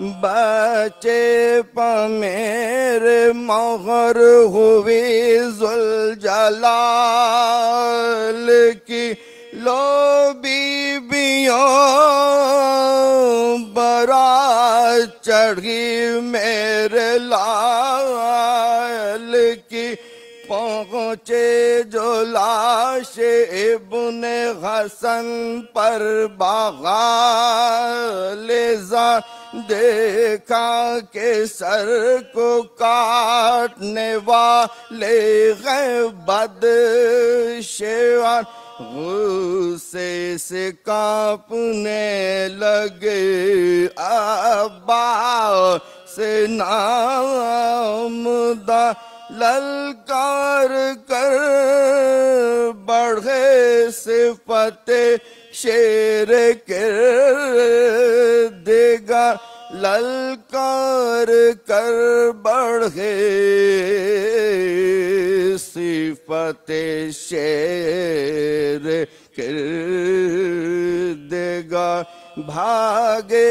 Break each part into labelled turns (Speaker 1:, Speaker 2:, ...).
Speaker 1: बचे पमेर मोहर हुई जुल जलाल की लो बीबियों बरा चढ़ी मेरे लाल पहुँचे जो लाश इब्न हसन पर बागालेजा देखा के सर को काटने वाले गए बद शेवान गुस्से से कांपने लगे अब्बा से नामदा ललकार कर बढ़े सिफते शेर कर देगा। ललकार कर बढ़े सिफते शेर कर देगा। भागे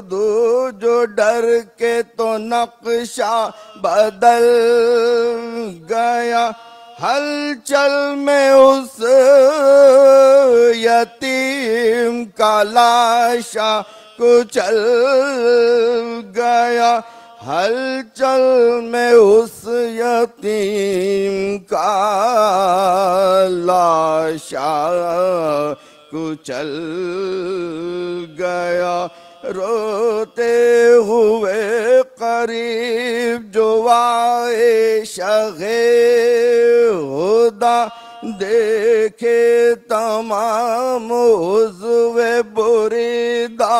Speaker 1: दो जो डर के तो नक्शा बदल गया। हलचल में उस यतीम का लाशा कुचल गया। हलचल में उस यतीम का लाशा कुचल गया। रोते हुए करीब जो आए शगे खुदा देखे तमाम उजवे बुरीदा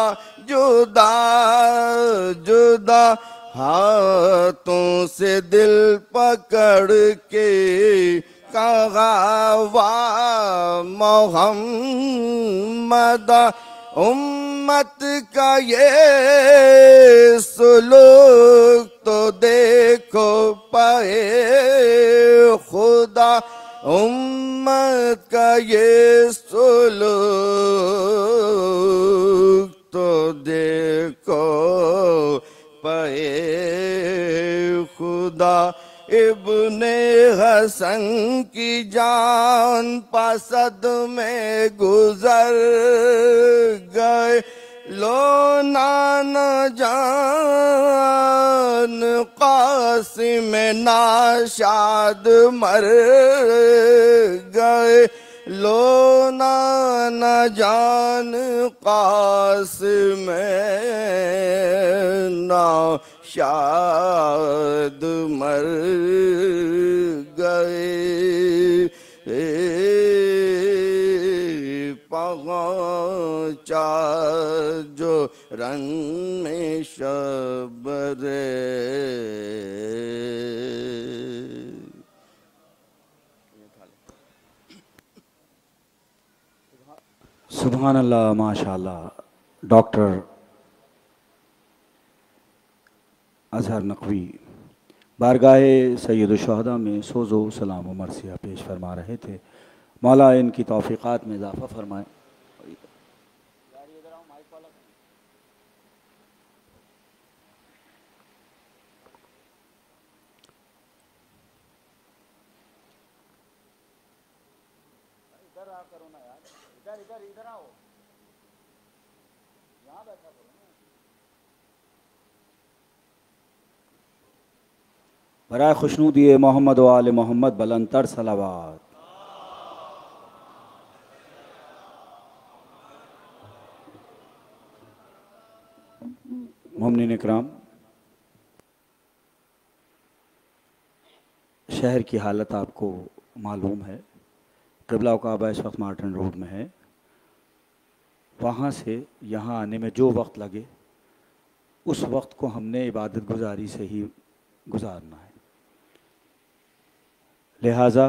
Speaker 1: जुदा जुदा हाथों से दिल पकड़ के कहा, वाह, मोहम्मद, उम्मत का ये सुलूक तो देखो पाए, खुदा, उम्मत का ये सुलूक तो देखो पाए, खुदा। इब्ने हसन की जान पसद में गुजर गए। लो नान जान कासिम नाशाद मर गए। लो नाना जान कासिम ना शाद मर गए। पहुँचा जो रन में शबरे।
Speaker 2: सुबहान अल्लाह माशाल्लाह। डॉक्टर अजहर नकवी, बारगाह सैदुलशहदा में सोज़ो सलाम मरसिया पेश फरमा रहे थे। मौला इनकी तोफ़ीक़ात में इजाफ़ा फरमाए। बरए खुशनूदी मोहम्मद वाल मोहम्मद बलंतर सलावात। मोमिन इकराम, शहर की हालत आपको मालूम है। कबला काबा इस वक्त मार्टन रोड में है। वहाँ से यहाँ आने में जो वक्त लगे, उस वक्त को हमने इबादत गुजारी से ही गुजारना है। लिहाजा,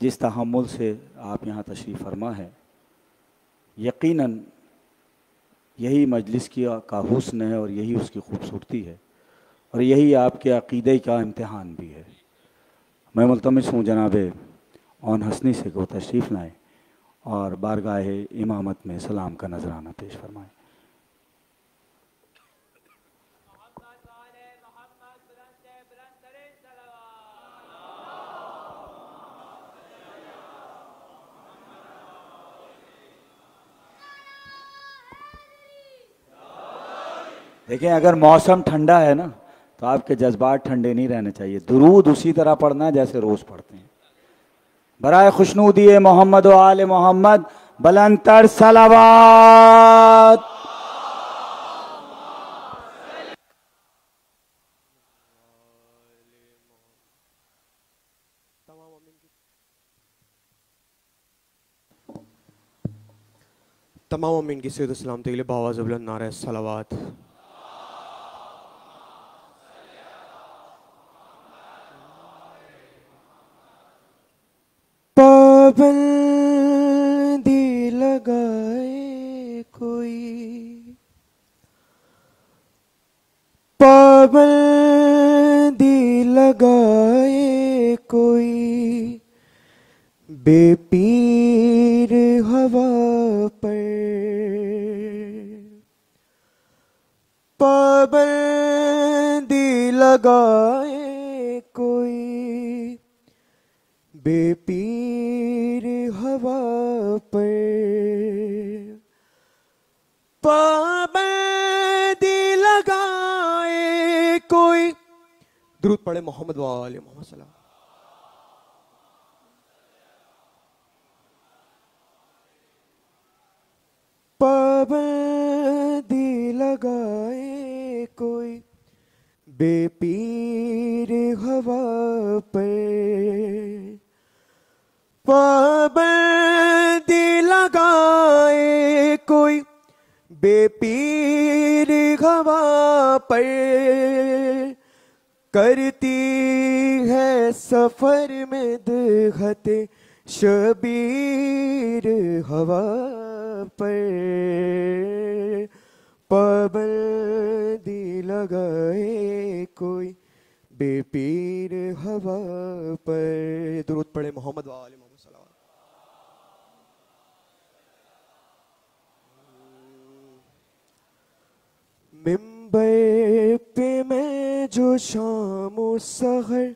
Speaker 2: जिस तहमुल से आप यहाँ तशरीफ़ फरमा है, यकीनन यही मजलिस की का हुस्न है और यही उसकी खूबसूरती है और यही आपके अक़ीदे का इम्तहान भी है। मैं मुलतमस हूँ जनाब ओन हसनी से को तशरीफ़ लाएँ और बारगाह इमामत में सलाम का नजराना पेश फरमाएँ। देखिए अगर मौसम ठंडा है ना तो आपके जज्बात ठंडे नहीं रहने चाहिए। दुरूद उसी तरह पढ़ना है जैसे रोज पढ़ते हैं। बरए खुशनूदी मोहम्मद आल मोहम्मद, बलंतर सलावात।
Speaker 3: तमाम अमीन की सैद सलामती के लिए बावाज बुलंद नारा सलावात। पाबंदी मोहम्मद वाले मोहम्मद सल्लल्लाहु पाबंदी लगाए कोई बेपीर हवा पर पाबंदी लगाए कोई बेपीर हवा पर करती है सफ़र में दहते शबीर हवा पर पाबंदी लगाए कोई बेपीर हवा पर दुरुद पड़े मोहम्मद वाले मोहम्मद सल्लल्लाहु मिंबर पे मैं जो शाम सहर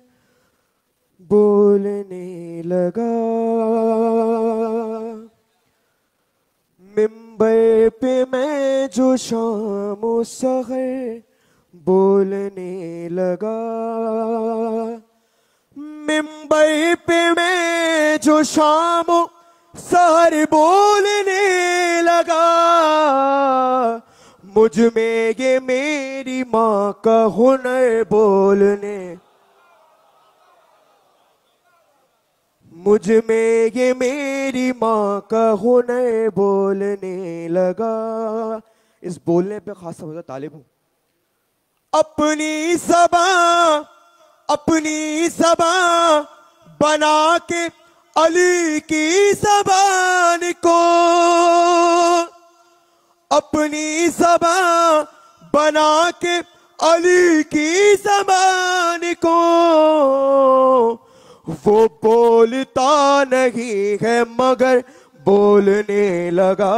Speaker 3: बोलने लगा। मिंबर पे मैं जो शाम सहर बोलने लगा। मिंबर पे मैं जो शाम सहर बोलने लगा। मुझमें ये मेरी माँ का हुनर बोलने। मुझमें ये मेरी माँ का हुनर बोलने लगा। इस बोलने पे खास समझा तालिब हूँ। अपनी सबा अपनी सबा बना के अली की जबान को अपनी सबा बना के अली की जबान को। वो बोलता नहीं है, मगर बोलने लगा।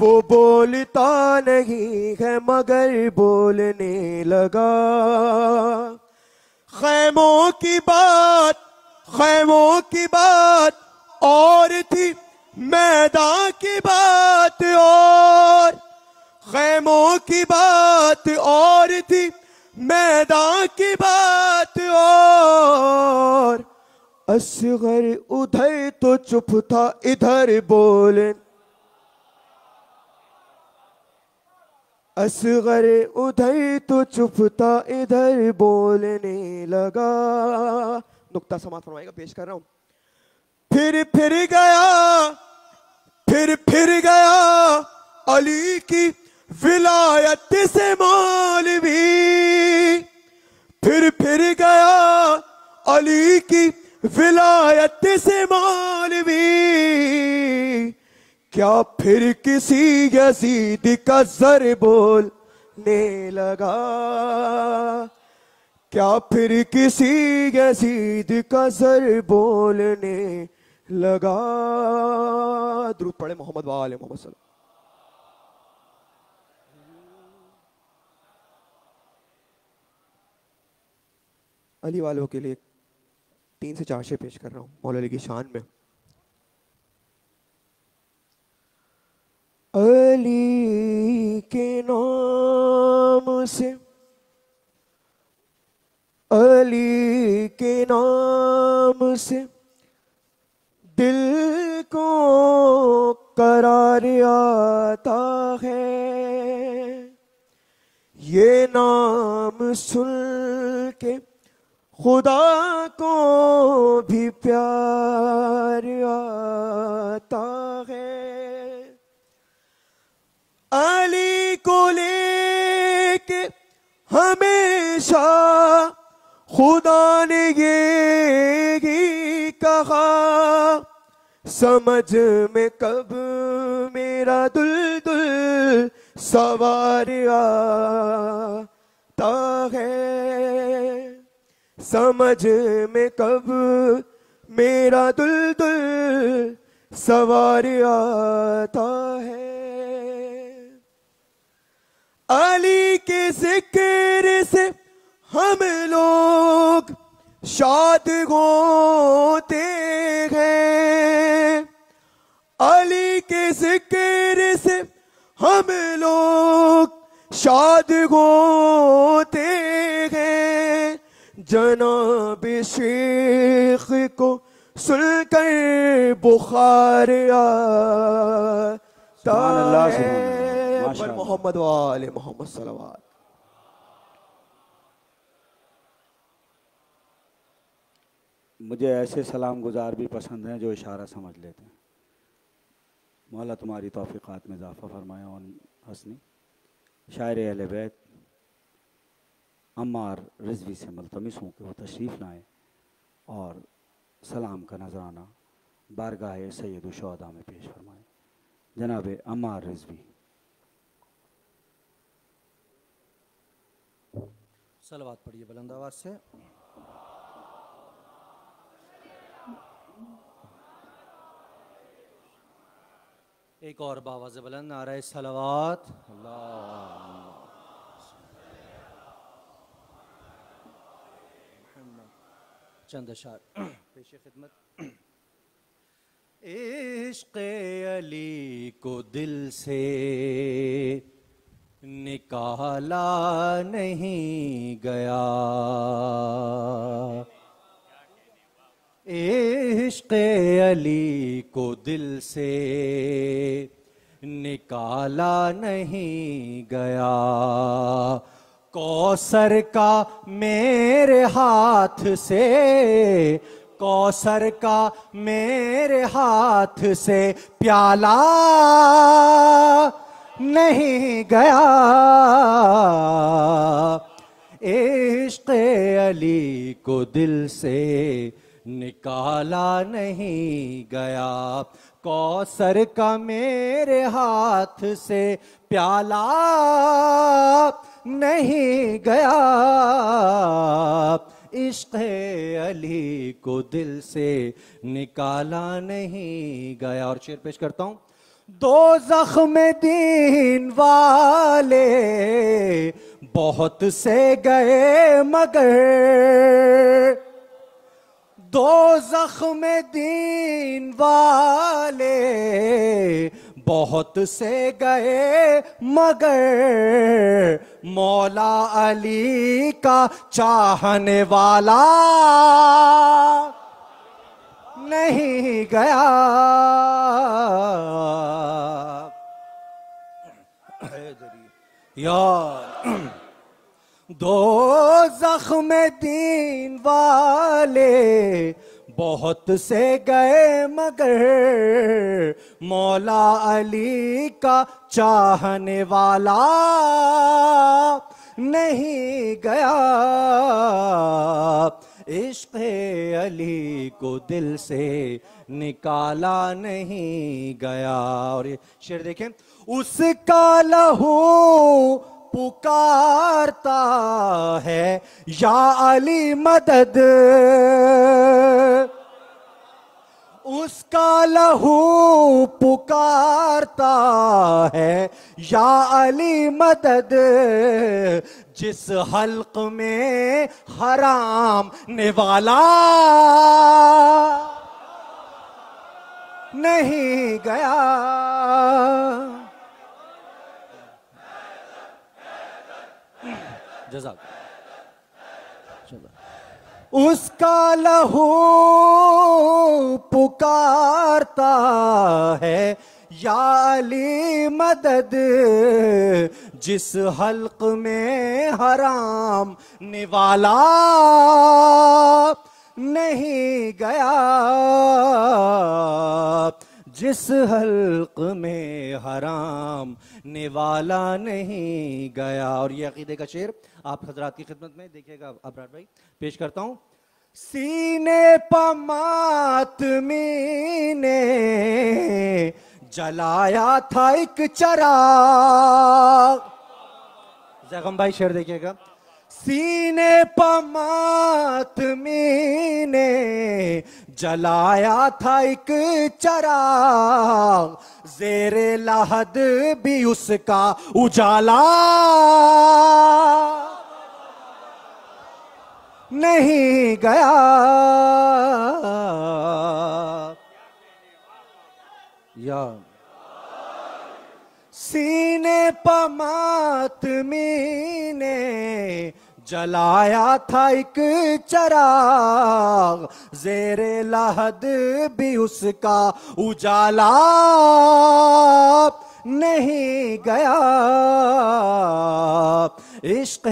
Speaker 3: वो बोलता नहीं है, मगर बोलने लगा। खैमों की बात, खैमों की बात और थी मैदान की बात और, खैमों की बात और थी। मैदान की बात और, असगर उधर तो चुप था, इधर बोले। असगर उधर तो चुप था, इधर बोलने लगा। नुक्ता समाप्त फरमाएगा पेश कर रहा हूँ। फिर फिर गया फिर फिर गया अली की विलायत से मौलवी। फिर फिर गया अली की विलायत से मौलवी। क्या फिर किसी यजीद का जर बोलने लगा? क्या फिर किसी यजीद का जर बोलने लगा द्रुप पड़े मोहम्मद वाले मोहम्मद सल्लल्लाहु अली वालों के लिए तीन से चार शे पेश कर रहा हूँ, मौल अली की शान में। अली के नाम से, अली के नाम से दिल को करार आता है। ये नाम सुन के खुदा को भी प्यार आता है। अली को लेके हमेशा खुदा ने ये ही कहा समझ में कब मेरा दुल दुल सवार आता है। समझ में कब मेरा दुल दुल सवार आता है। अली के ज़िक्र से हम लोग शाद होते हैं। अली के ज़िक्र से हम लोग शाद होते हैं। जनाब शेख को सुनकर बुखार आता है। मोहम्मद वाले मोहम्मद सलवात
Speaker 2: मुझे ऐसे सलाम गुजार भी पसंद हैं जो इशारा समझ लेते हैं। मौला तुम्हारी तौफ़ीक़ात में इजाफ़ा फरमाया और हसनी। शायर अहल बैत, अम्मार रिजवी से मुलतमस हूँ कि वो तशरीफ़ लाएँ और सलाम का नजराना बारगाह सैद शहदा में पेश फरमाएँ। जनाब अम्मार रिजवी।
Speaker 4: सलवात पढ़िए बुलंद आवाज़ से। एक और बाबा रहा है सलवात। चंद अशार, पेश खिदमत। इश्क अली को दिल से निकाला नहीं गया। इश्क अली को दिल से निकाला नहीं गया। कौसर का मेरे हाथ से, कौसर का मेरे हाथ से प्याला नहीं गया। इश्क अली को दिल से निकाला नहीं गया। कौसर का मेरे हाथ से प्याला नहीं गया। इश्क अली को दिल से निकाला नहीं गया। और शेर पेश करता हूँ। दो जख्म दीन वाले बहुत से गए मगर दो जख्म दीन वाले बहुत से गए मगर मौला अली का चाहने वाला नहीं गया। यार दो जख्म दीन वाले बहुत से गए मगर मौला अली का चाहने वाला नहीं गया। इश्क अली को दिल से निकाला नहीं गया। और ये शेर देखें, उसका लहू पुकारता है, या अली मदद। उसका लहू पुकारता है, या अली मदद। जिस हल्क में हराम निवाला, नहीं गया।
Speaker 5: जजाक।
Speaker 4: उसका लहू पुकारता है, याली मदद, जिस हल्क में हराम निवाला नहीं गया, जिस हल्क में हराम निवाला नहीं गया। और ये अकीदे का शेर आप हजरात की खिदमत में, देखिएगा अबरार भाई, पेश करता हूँ। सीने पमात ने जलाया था एक चरा। जगम भाई शेर देखिएगा। सीने पमातमी ने जलाया था एक चराग। जेरे लहद भी उसका उजाला। नहीं गया। या। सीने पमातमी ने जलाया था एक चराग, जेरे लहद भी उसका उजाला नहीं गया। इश्क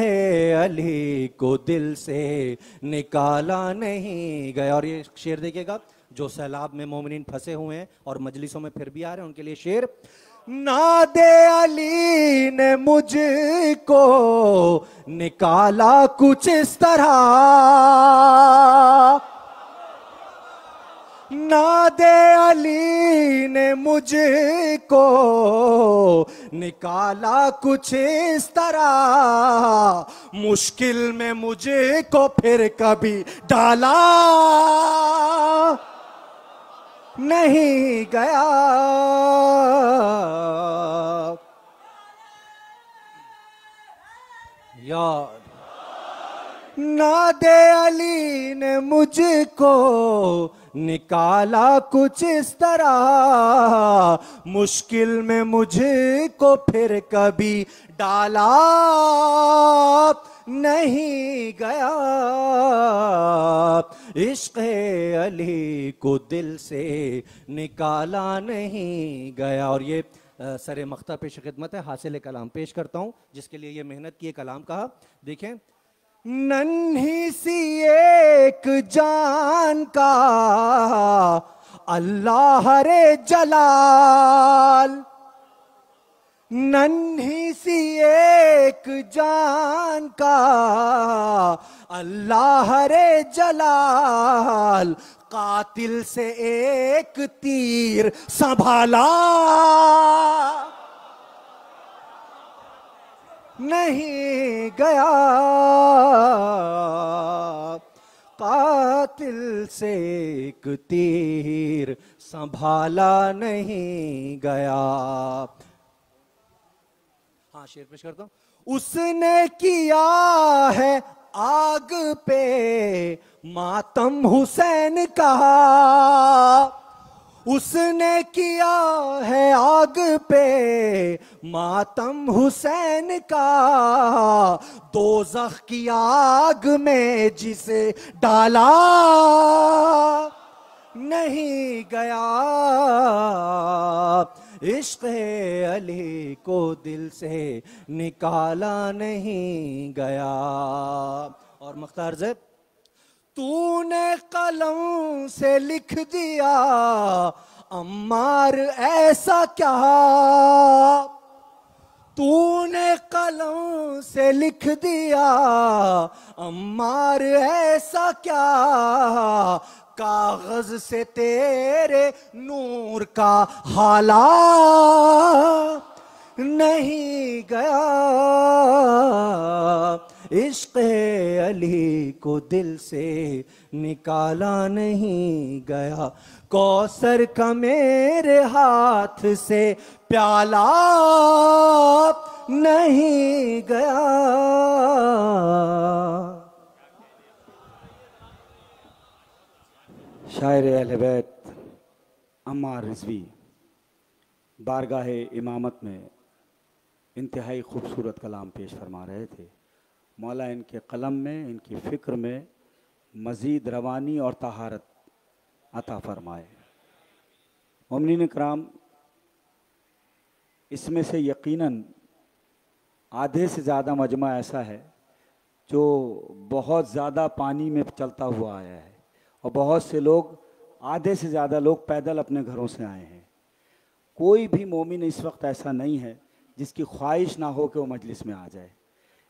Speaker 4: अली को दिल से निकाला नहीं गया। और ये शेर देखिएगा, जो सैलाब में मोमिन फंसे हुए हैं और मजलिसों में फिर भी आ रहे हैं, उनके लिए शेर। नादे अली ने मुझको निकाला कुछ इस तरह। नादे अली ने मुझको निकाला कुछ इस तरह। मुश्किल में मुझको फिर कभी डाला। नहीं गया।
Speaker 5: यार।
Speaker 4: नादे अली ने मुझको निकाला कुछ इस तरह। मुश्किल में मुझको फिर कभी डाला। नहीं गया। इश्क अली को दिल से निकाला नहीं गया। और ये सरे मख्ता पेश खिदमत है, हासिल कलाम पेश करता हूँ, जिसके लिए ये मेहनत की कलाम कहा। देखें, नन्ही सी एक जान का अल्लाह रे जलाल। नन्ही सी एक जान का, अल्लाह रे जलाल, कातिल से एक तीर संभाला। नहीं गया, कातिल से एक तीर संभाला नहीं गया। हाँ शेर पेश करता हूँ। उसने किया है आग पे मातम हुसैन का। उसने किया है आग पे मातम हुसैन का। दो जख की आग में जिसे डाला नहीं गया इश्क अली को दिल से निकाला नहीं गया। और मुख्तार जैब, तूने कलम से लिख दिया, अम्मार ऐसा क्या? तूने कलम से लिख दिया, अम्मार ऐसा क्या? कागज़ से तेरे नूर का हाला नहीं गया। इश्क अली को दिल से निकाला नहीं गया। कौसर का मेरे हाथ से प्याला नहीं गया।
Speaker 2: शायर अहल बैत, अम्मार रिजवी, बारगाह इमामत में इंतहाई खूबसूरत कलाम पेश फरमा रहे थे। मौला इनके कलम में, इनकी फ़िक्र में मज़ीद रवानी और तहारत अता फरमाए। ममिन कराम इसमें से यकीनन आधे से ज़्यादा मजमा ऐसा है जो बहुत ज़्यादा पानी में चलता हुआ आया है। और बहुत से लोग, आधे से ज़्यादा लोग पैदल अपने घरों से आए हैं। कोई भी मोमिन इस वक्त ऐसा नहीं है जिसकी ख्वाहिश ना हो कि वो मजलिस में आ जाए।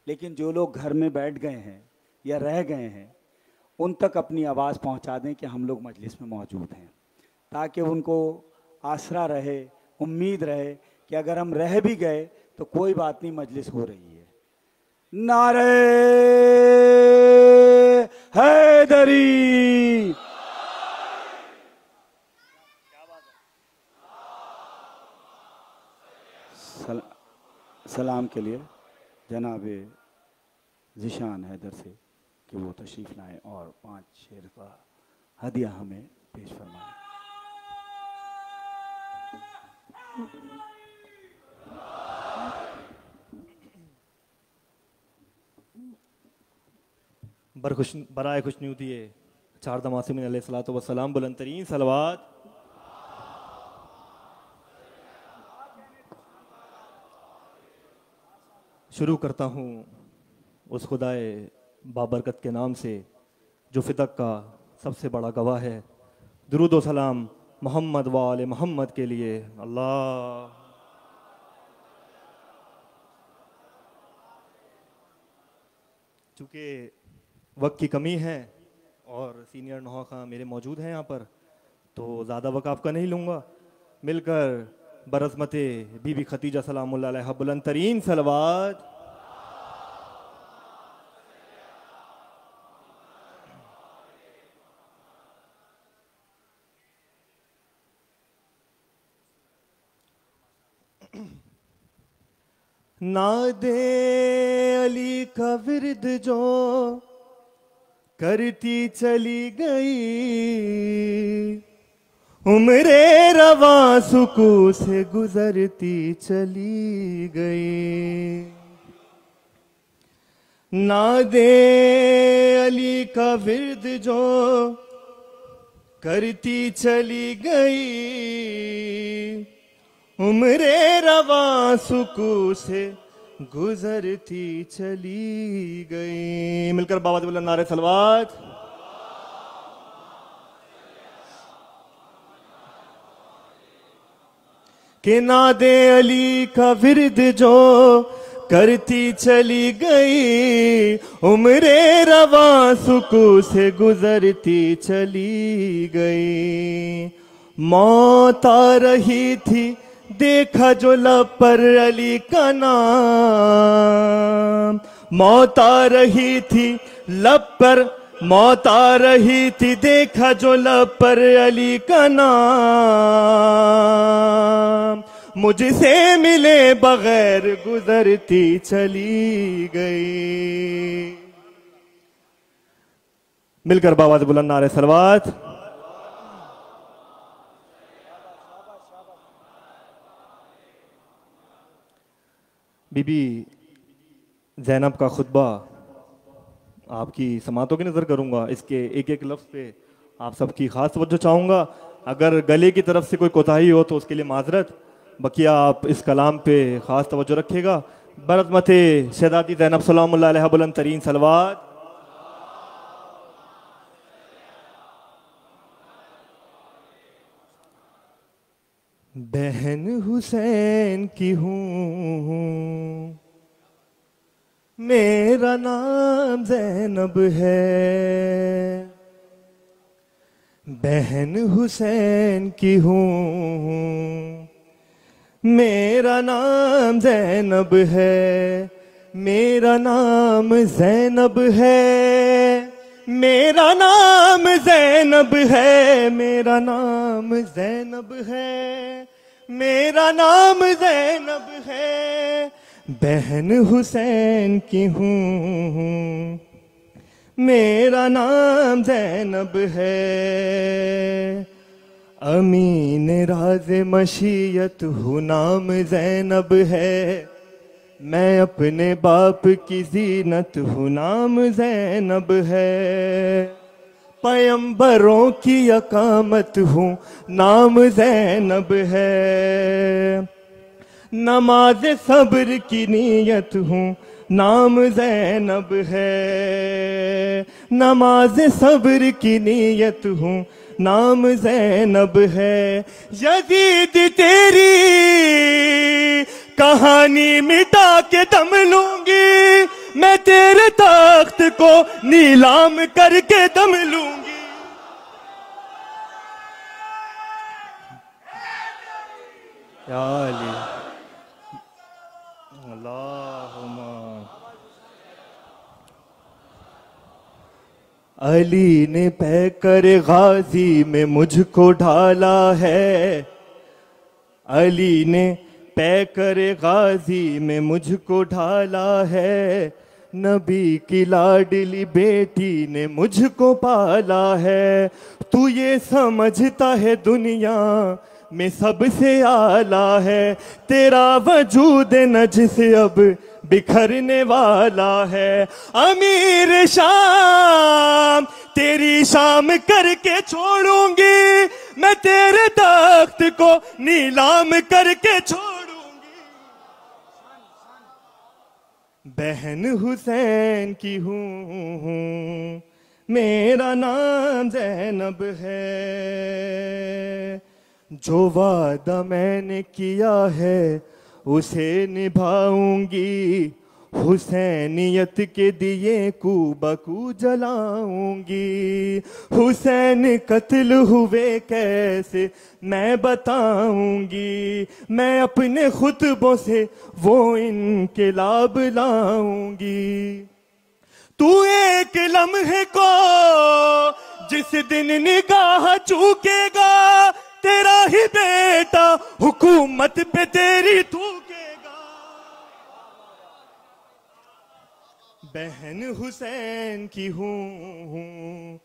Speaker 2: लेकिन जो लोग घर में बैठ गए हैं या रह गए हैं, उन तक अपनी आवाज़ पहुँचा दें कि हम लोग मजलिस में मौजूद हैं, ताकि उनको आसरा रहे, उम्मीद रहे कि अगर हम रह भी गए तो कोई बात नहीं, मजलिस हो रही है। नारे हैदरी सल, सलाम के लिए जनाब जिशान हैदर से कि वो तशरीफ़ लाएँ और पाँच शेर का हदिया हमें पेश फरमाएँ।
Speaker 6: बर खुश बराए खुश न्यू दिए चार दमासिम सलात वसलाम बुलंद तरीन सलवात। शुरू करता हूँ उस खुदाए बाबरकत के नाम से, जो फितक का सबसे बड़ा गवाह है। दरुद सलाम मोहम्मद वाल मोहम्मद के लिए। अल्लाह। चूँकि वक्त की कमी है और सीनियर नौहा मेरे मौजूद हैं यहाँ पर तो ज़्यादा वक्त आपका नहीं लूँगा। मिलकर बरसमत बीबी खतीजा सलाम बुलंद तरीन सलवाद ना दे अली का विरद जो करती चली गई। उम्रे रवा सुकू से गुजरती चली गई। ना दे अली का विरद जो करती चली गई। उम्रे रवा सुकू से गुजरती चली गई। मिलकर बाबा नारे सलवात। के ना दे अली का विरद जो करती चली गई, उम्रे रवा सुकू से गुजरती चली गई। मौत आ रही थी, देखा जो लपर अली का नाम। मौत आ रही थी, लपर मौत आ रही थी, देखा जो लपर अली का नाम। मुझसे मिले बगैर गुजरती चली गई। मिलकर बाबा से बुलंद नारे सलवात। बीबी जैनब का खुतबा। आपकी समातों की नज़र करूँगा। इसके एक एक लफ्ज़ पे आप सबकी ख़ास तवज्जो चाहूँगा। अगर गले की तरफ़ से कोई कोताही हो तो उसके लिए माजरत। बकिया, आप इस कलाम पे ख़ास तवज्जो रखिएगा बरत शहदादी जैनब सलाम बुलंद तरीन सलवात बहन हुसैन की हूँ। मेरा नाम जैनब है। बहन हुसैन की हूँ। मेरा नाम जैनब है। मेरा नाम जैनब है। मेरा नाम जैनब है। मेरा नाम जैनब है। मेरा नाम जैनब है। बहन हुसैन की हूँ। मेरा नाम जैनब है। अमीन राज मशीयत हूँ, नाम जैनब है। मैं अपने बाप की जीनत हूँ, नाम जैनब है। पयंबरों की अकामत हूँ, नाम जैनब है। नमाज़ सब्र की नीयत हूँ, नाम जैनब है। नमाज़ सब्र की नीयत हूँ, नाम जैनब है। यजीद तेरी कहानी मिटा के दम लूँगी, मैं तेरे तख्त को नीलाम करके दम लूँगी। या अली। अली ने पैकर गाजी में मुझको ढाला है। अली ने पैकर गाजी में मुझको ढाला है। नबी की लाडली बेटी ने मुझको पाला है। तू ये समझता है दुनिया में सबसे आला है। तेरा वजूद नज से अब बिखरने वाला है। अमीर शाम, तेरी शाम करके छोड़ूँगी। मैं तेरे तख्त को नीलाम करके छोड़ूँगी। बहन हुसैन की हूँ। मेरा नाम जैनब है। जो वादा मैंने किया है उसे निभाऊँगी। हुसैनियत के दिए कू बकू जलाऊँगी। हुसैन कत्ल हुए कैसे मैं बताऊँगी। मैं अपने खुतबों से वो इनके लाभ लाऊँगी। तू एक लम्हे को जिस दिन निगाह चूकेगा तेरा ही बेटा हुकूमत पे तेरी थूकेगा। बहन हुसैन की हूँ।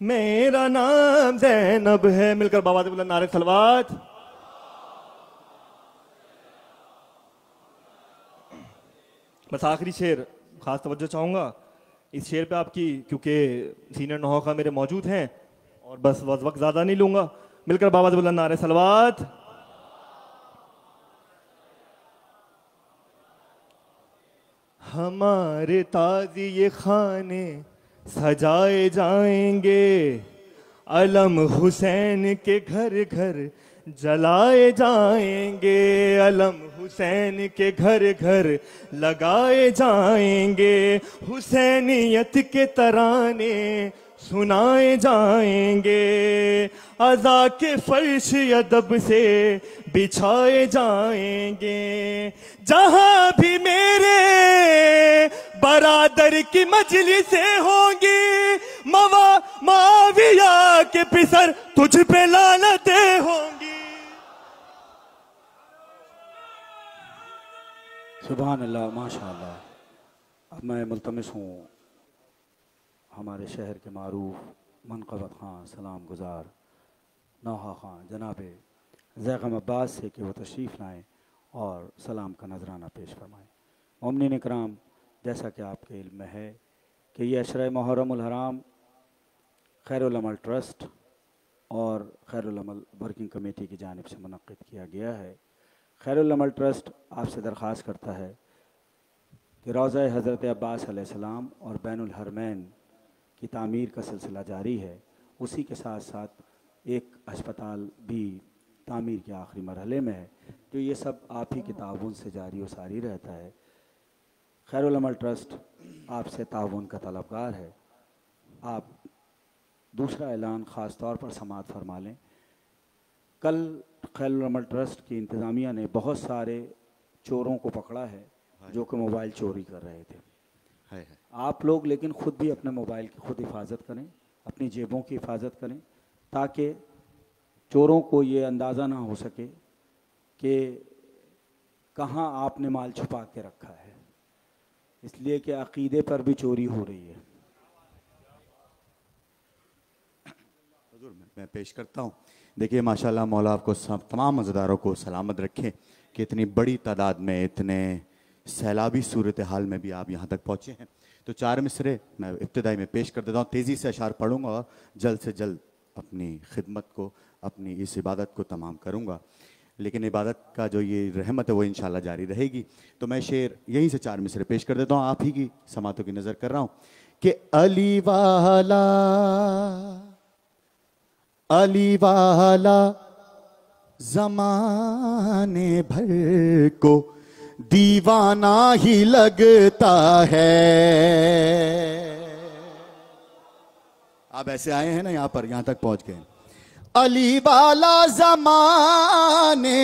Speaker 6: मेरा नाम जैनब है। मिलकर बाबा से बोला, नारे सलवात। बस आखिरी शेर, खास तवज्जो चाहूँगा। इस शेर पे आपकी, क्योंकि सीनियर नौका मेरे मौजूद हैं, और बस वक्त ज़्यादा नहीं लूँगा। मिलकर बाबा से बोला नारे सलवात। हमारे ताजी ये खाने सजाए जाएँगे। अलम हुसैन के घर घर जलाए जाएँगे। अलम हुसैन के घर घर लगाए जाएँगे। हुसैनियत के तराने सुनाए जाएँगे। अजा के फर्श अदब से बिछाए जाएँगे। जहाँ भी मेरे बरादर की मजली से होंगी, मवा माविया के पिसर तुझ पे लानते होंगी।
Speaker 2: सुबह अल्लाह माशा अब मैं मुलतमस हूँ। हमारे शहर के मरूफ मनकबत खां सलाम गुज़ार। नौहा खां जनाब, जैगम अब्बास से कि वो तशरीफ़ लाएँ और सलाम का नजराना पेश फरमाएँ। ममन कराम जैसा कि आपके इल्म में है कि यह अशर मुहर्रम खैरमल ट्रस्ट और खैरमल वर्किंग कमेटी की जानब से मनद किया गया है। खैरमल ट्रस्ट आपसे दरख्वास्त करता है कि रोज़ा हज़रत अब्बास और बैन हरमैन की तमीर का सिलसिला जारी है उसी के साथ साथ एक अस्पताल भी तामीर के आखिरी मरहले में है जो ये सब आप ही के ताउन से जारी व सारी रहता है। खैरमल ट्रस्ट आपसे ताउन का तलबगार है। आप दूसरा ऐलान ख़ास तौर पर समात फरमा लें। कल खैरमल ट्रस्ट की इंतज़ामिया ने बहुत सारे चोरों को पकड़ा है जो कि मोबाइल चोरी कर रहे थे। है, है। आप लोग लेकिन ख़ुद भी अपने मोबाइल की खुद हिफाजत करें अपनी जेबों की हिफाजत करें ताकि चोरों को ये अंदाज़ा ना हो सके कि कहाँ आपने माल छुपा के रखा है। इसलिए कि अकीदे पर भी चोरी हो रही है।
Speaker 7: मैं पेश करता हूँ। देखिए माशाल्लाह मौला आपको सब तमाम मज़ेदारों को सलामत रखें कि इतनी बड़ी तादाद में इतने सैलाबी सूरत हाल में भी आप यहाँ तक पहुँचे हैं। तो चार मिसरे मैं इब्तदाई में पेश कर देता हूँ। तेज़ी से अशार पढ़ूँगा और जल्द से जल्द अपनी खिदमत को, अपनी इस इबादत को तमाम करूँगा। लेकिन इबादत का जो ये रहमत है वो इंशाल्लाह जारी रहेगी। तो मैं शेर यहीं से चार मिसरे पेश कर देता हूँ। आप ही की समातों की नज़र कर रहा हूँ कि अली वाला अली वाला जमाने भर को दीवाना ही लगता है। आप ऐसे आए हैं ना यहाँ पर, यहाँ तक पहुँच गए। अली वाला जमाने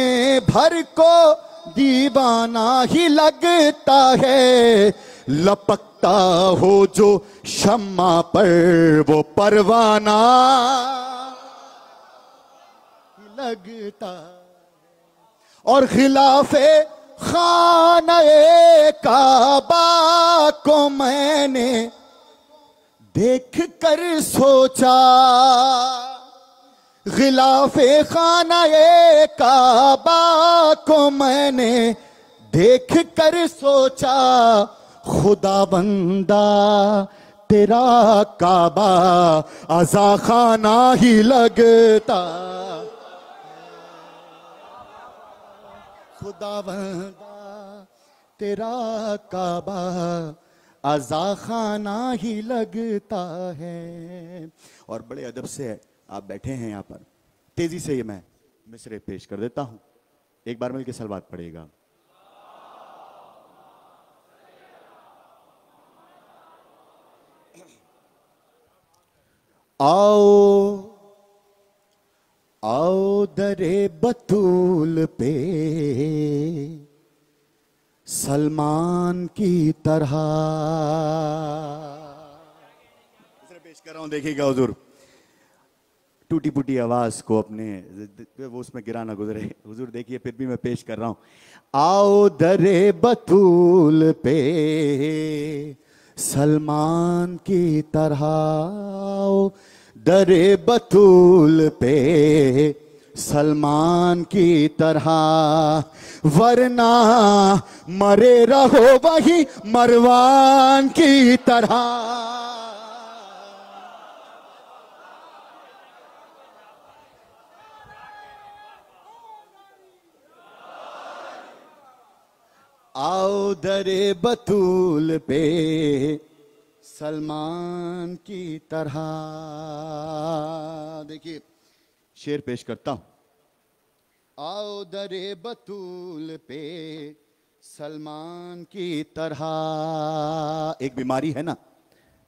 Speaker 7: भर को दीवाना ही लगता है। लपकता हो जो शम्मा पर, वो परवाना लगता और खिलाफे खाने काबा को मैंने देख कर सोचा। गिलाफे खाना काबा को मैंने देख कर सोचा। खुदा बंदा तेरा काबा अजा खाना ही लगता। तेरा काबा अजा खाना ही लगता है। और बड़े अदब से आप बैठे हैं यहाँ पर। तेज़ी से ये मैं मिसरे पेश कर देता हूँ। एक बार मिलकर सलवात पड़ेगा आओ आओ दरे बतूल पे। सलमान की तरह। पेश कर रहा हूँ, देखिएगा हुजूर। टूटी फूटी आवाज़ को अपने वो उसमें गिराना गुजरे। हुजूर, देखिए, फिर भी मैं पेश कर रहा हूँ। आओ दरे बतूल पे। सलमान की तरह आओ। दरे बतूल पे सलमान की तरह। वरना मरे रहो वही मरवान की तरह। आओ दरे बतूल पे सलमान की तरह। देखिए, शेर पेश करता हूँ। आओ दरे बतूल पे सलमान की तरह। एक बीमारी है ना,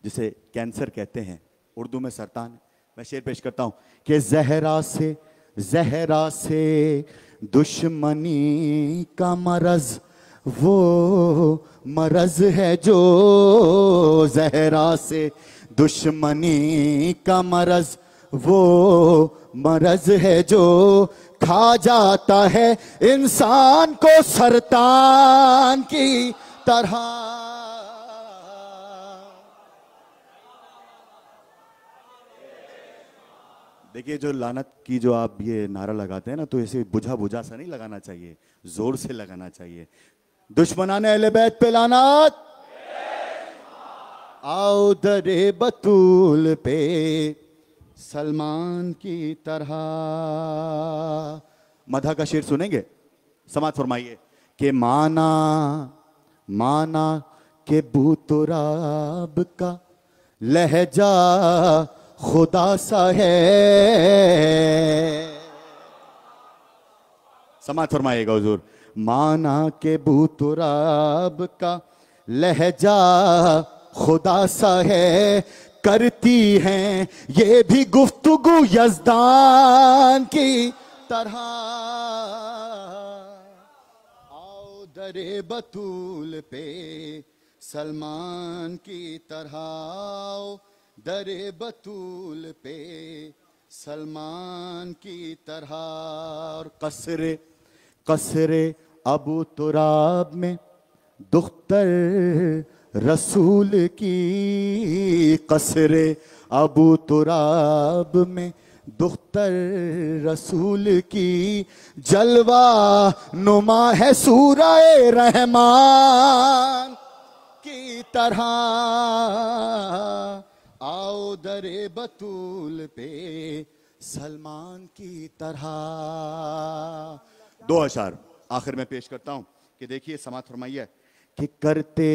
Speaker 7: जिसे कैंसर कहते हैं, उर्दू में सरतान। मैं शेर पेश करता हूँ कि जहरा से जहरा से दुश्मनी का मरज वो मरज है जो जहरा से दुश्मनी का मरज। वो मरज है जो खा जाता है इंसान को सरतान की तरह। देखिए, जो लानत की जो आप ये नारा लगाते हैं ना तो इसे बुझा बुझा सा नहीं लगाना चाहिए, ज़ोर से लगाना चाहिए। दुश्मनाने अहले बैत पे लानत। आओ दरे बतूल पे सलमान की तरह। मधा का शेर सुनेंगे? समाज फरमाइए कि माना माना के बूतराब का लहजा खुदा सा है। समाज फरमाइएगा, हुजूर। माना के बूतुराब का लहजा खुदा सा है, करती हैं ये भी गुफ्तगु यजदान की तरह। आओ दरे बतूल पे सलमान की तरह। आओ दरे बतूल पे सलमान की तरह। और कसरे कसरे अबू तुराब में दुख्तर रसूल की कसरे अबू तुराब में दुख्तर रसूल की जलवा नुमा है सूरा रहमान की तरह। आओ दरे बतूल पे सलमान की तरह। दो अशार आखिर में पेश करता हूँ कि देखिए, समात फरमाइए कि करते,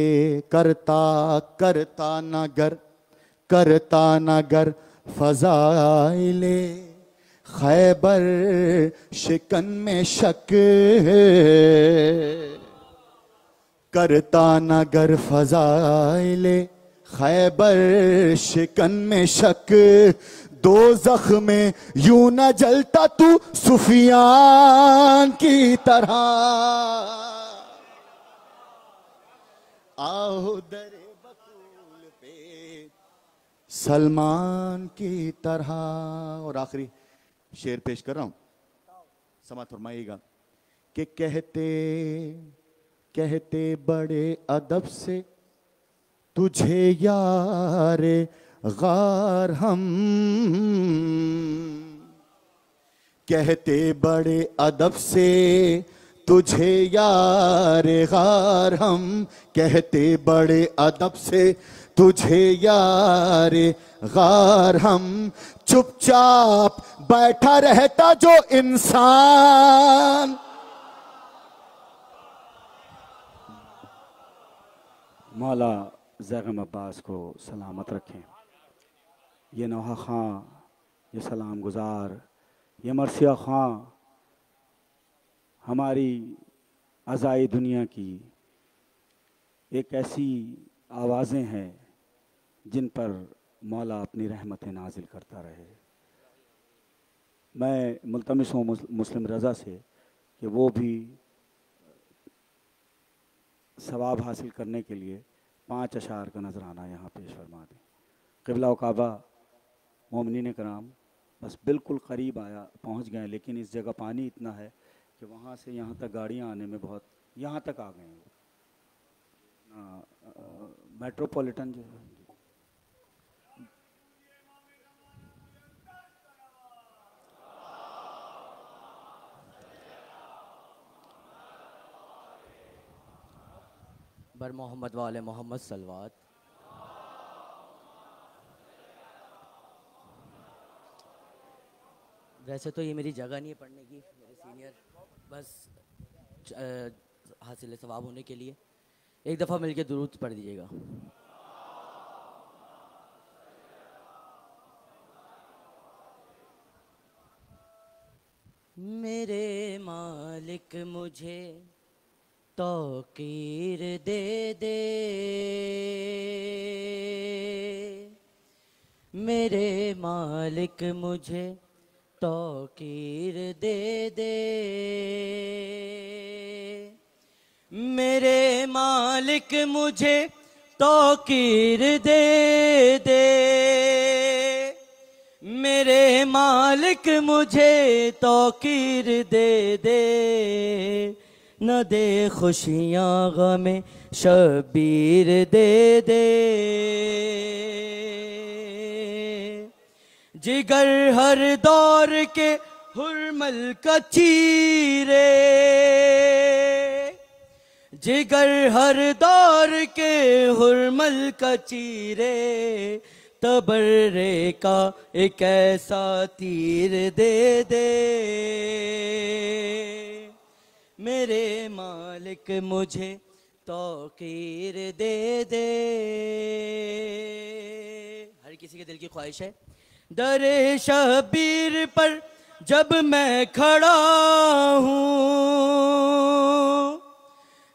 Speaker 7: करता करता नगर करता नगर फजाइले खैबर शिकन में शक करता नगर फजाइले खैबर शिकन में शक दो में यूँ न जलता तू सुफियान की तरह। आओ दरे बतूल पे सलमान की तरह। और आखिरी शेर पेश कर रहा हूँ। समात फरमाइएगा कि कहते कहते बड़े अदब से तुझे यार गार हम। कहते बड़े अदब से तुझे यार गार हम। कहते बड़े अदब से तुझे यार गार हम। चुपचाप बैठा रहता जो इंसान।
Speaker 2: मौला जैगम अब्बास को सलामत रखें। ये नोहा खां, ये सलाम गुजार ये मरसिया खां, हमारी अज़ाई दुनिया की एक ऐसी आवाज़ें हैं जिन पर मौला अपनी रहमत नाजिल करता रहे। मैं मुलतमस हूँ मुस्लिम रज़ा से कि वो भी सवाब हासिल करने के लिए पाँच अशार का नजराना यहाँ पेश फरमा दें। कबला काबा मोमिन कराम बस बिल्कुल करीब आया पहुँच गए लेकिन इस जगह पानी इतना है कि वहाँ से यहाँ तक गाड़ियाँ आने में बहुत यहाँ तक आ गए आ, मेट्रोपॉलिटन जो है।
Speaker 8: बर मोहम्मद वाले मोहम्मद सलवात। वैसे तो ये मेरी जगह नहीं है पढ़ने की, मेरे सीनियर बस हासिल सवाब होने के लिए। एक दफ़ा मिलके दुरूद पढ़ दीजिएगा। मेरे मालिक मुझे तौकीर दे दे। मेरे मालिक मुझे तौकीर दे दे। मेरे मालिक मुझे तौकीर दे दे। मेरे मालिक मुझे तौकीर दे दे। न दे खुशियाँ गमे शबीर दे दे। जिगर हर दौर के हुरमल का चीरे जिगर हर दौर के हुरमल का चीरे तबर्रे का एक ऐसा तीर दे दे। मेरे मालिक मुझे तौकीर दे दे। हर किसी के दिल की ख्वाहिश है। दरे शबीर पर जब मैं खड़ा हूँ।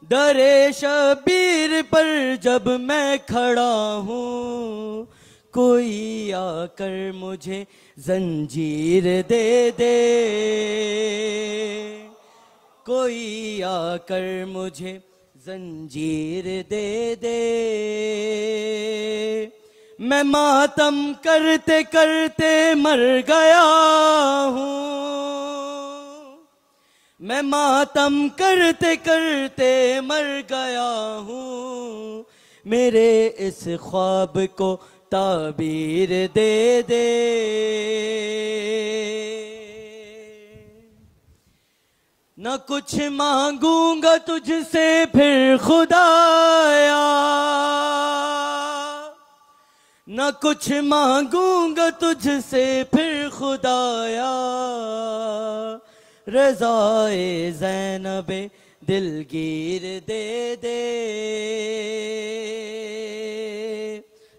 Speaker 8: दरे शबीर पर जब मैं खड़ा हूँ। कोई आकर मुझे जंजीर दे दे। कोई आकर मुझे जंजीर दे दे। मैं मातम करते करते मर गया हूँ। मैं मातम करते करते मर गया हूँ। मेरे इस ख्वाब को ताबीर दे दे। न कुछ मांगूँगा तुझसे फिर खुदाया। न कुछ मांगूँगा तुझसे, फिर खुदाया। रजाए जैनबे दिलगीर दे दे।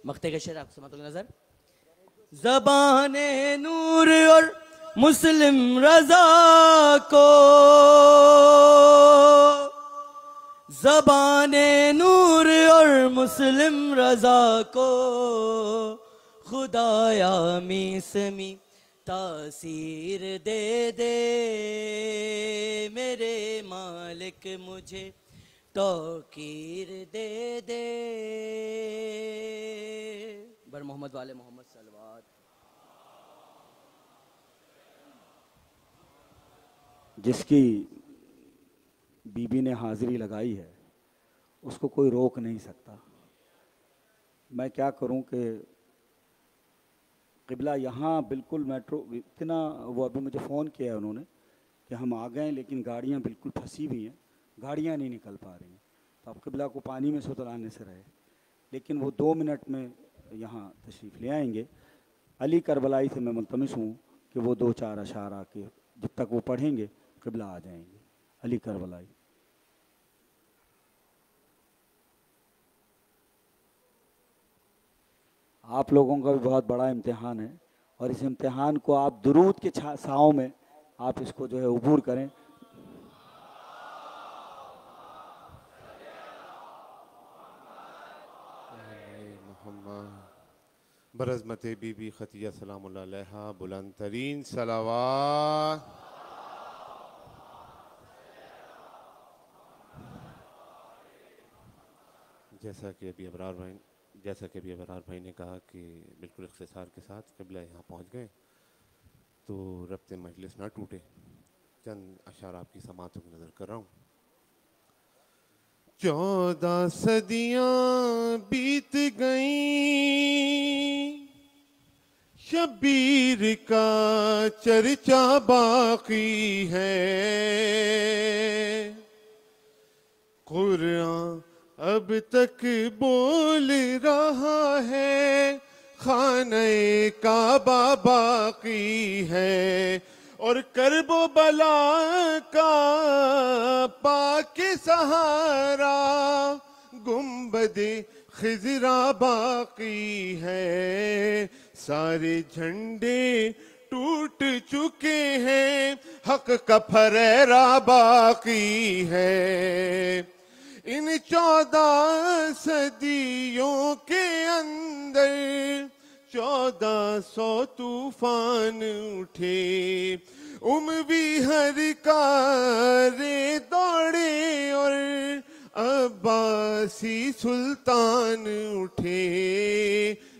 Speaker 8: मख्ते का शेर आपको समझ नज़र? जबान नूर और मुस्लिम रजा को जबान नूर और मुस्लिम रजा को खुदाया मीसमी तासीर दे दे। मेरे मालिक मुझे तौकीर दे दे। बर मोहम्मद वाले मोहम्मद सलवाद
Speaker 2: जिसकी बीबी ने हाजिरी लगाई है, उसको कोई रोक नहीं सकता। मैं क्या करूँ कि किबला यहाँ बिल्कुल मेट्रो, इतना वो अभी मुझे फ़ोन किया है उन्होंने कि हम आ गए, लेकिन गाड़ियाँ बिल्कुल फंसी हुई हैं, गाड़ियाँ नहीं निकल पा रही हैं। तो आप किबला को पानी में से उतराने से रहे, लेकिन वो दो मिनट में यहाँ तशरीफ़ ले आएँगे। अली करबलाई से मैं मुलतमस हूँ कि वो दो चार अशार आके जब तक वो पढ़ेंगे, किबला आ जाएँगे। अली करबलाई। आप लोगों का भी बहुत बड़ा इम्तिहान है। और इस इम्तिहान को आप दुरूद के छाओं में आप इसको जो है अबूर करें।
Speaker 9: बरजमत बीबी खतिया सलाम बुलंद तरीन सलावा जैसा कि अभी अबरार भाई जैसा कि अभी अबरार भाई ने कहा कि बिल्कुल इख्तसार के साथ कबला यहाँ पहुँच गए तो रबत मजलिस ना टूटे। चंद अशार आपकी समातों की नज़र कर रहा हूँ। चौदह सदियाँ बीत गई शबीर का चर्चा बाकी है। कुरान अब तक बोल रहा है, खाने काबा बाकी है और करबो बला का पाक सहारा गुंबद खिजरा बाकी है। सारे झंडे टूट चुके हैं, हक का फरेरा बाकी है। इन चौदह सदियों के अंदर चौदह सौ तूफ़ान उठे। उमवी हर कारे दौड़े और अब्बासी सुल्तान उठे।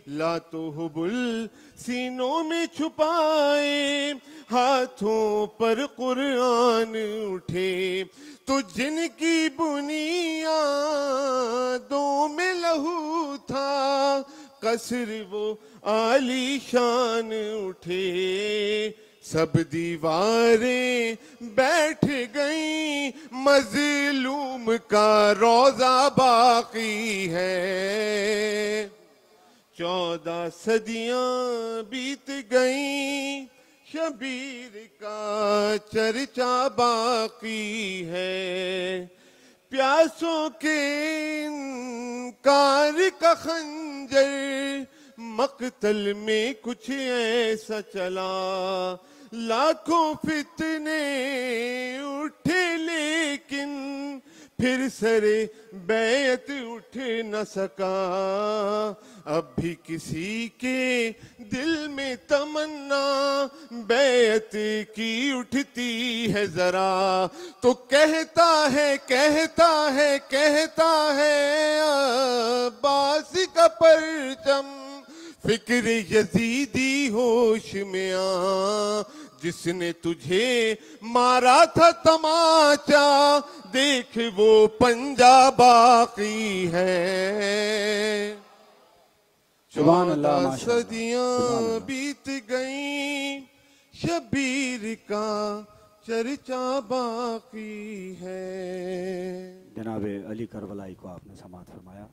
Speaker 9: लातो हुबुल सीनों में छुपाए, हाथों पर कुरान उठे। तो जिनकी बुनियादों में लहू था, कसर वो आलीशान उठे। सब दीवारें बैठ गई, मजलूम का रोजा बाकी है। चौदह सदियाँ बीत गई शबीर का चर्चा बाकी है। प्यासों के कार का खंजर मकतल में कुछ ऐसा चला। लाखों फितने उठे लेकिन फिर सरे बैत उठ न सका। अब भी किसी के दिल में तमन्ना बैत की उठती है जरा। तो कहता है कहता है कहता है बासी का परचम, फ़िक्र यजीदी होश में आ। जिसने तुझे मारा था तमाचा देख वो पंजा बाकी है। चौदह सदियाँ बीत गई शबीर का चर्चा बाकी है।
Speaker 2: जनाब अली करबलाई को आपने समात फरमाया।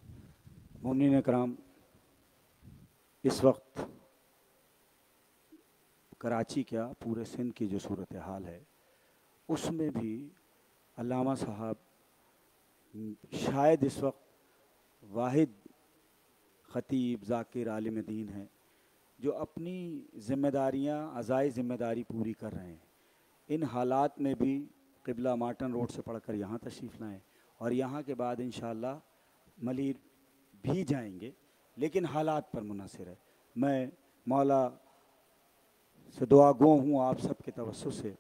Speaker 2: मुमिन कराम इस वक्त कराची क्या पूरे सिंध की जो सूरत हाल है, उसमें भी अल्लामा साहब, शायद इस वक्त वाहिद ख़तीब जाकिर आलिम दीन हैं, जो अपनी ज़िम्मेदारियाँ, अज़ाई ज़िम्मेदारी पूरी कर रहे हैं। इन हालात में भी किबला मार्टन रोड से पढ़कर यहाँ तशरीफ़ लाएँ और यहाँ के बाद इन मलिर भी जाएँगे, लेकिन हालात पर मुनसर है। मैं मौला से दुआ गो हूँ आप सब के तवस्सु से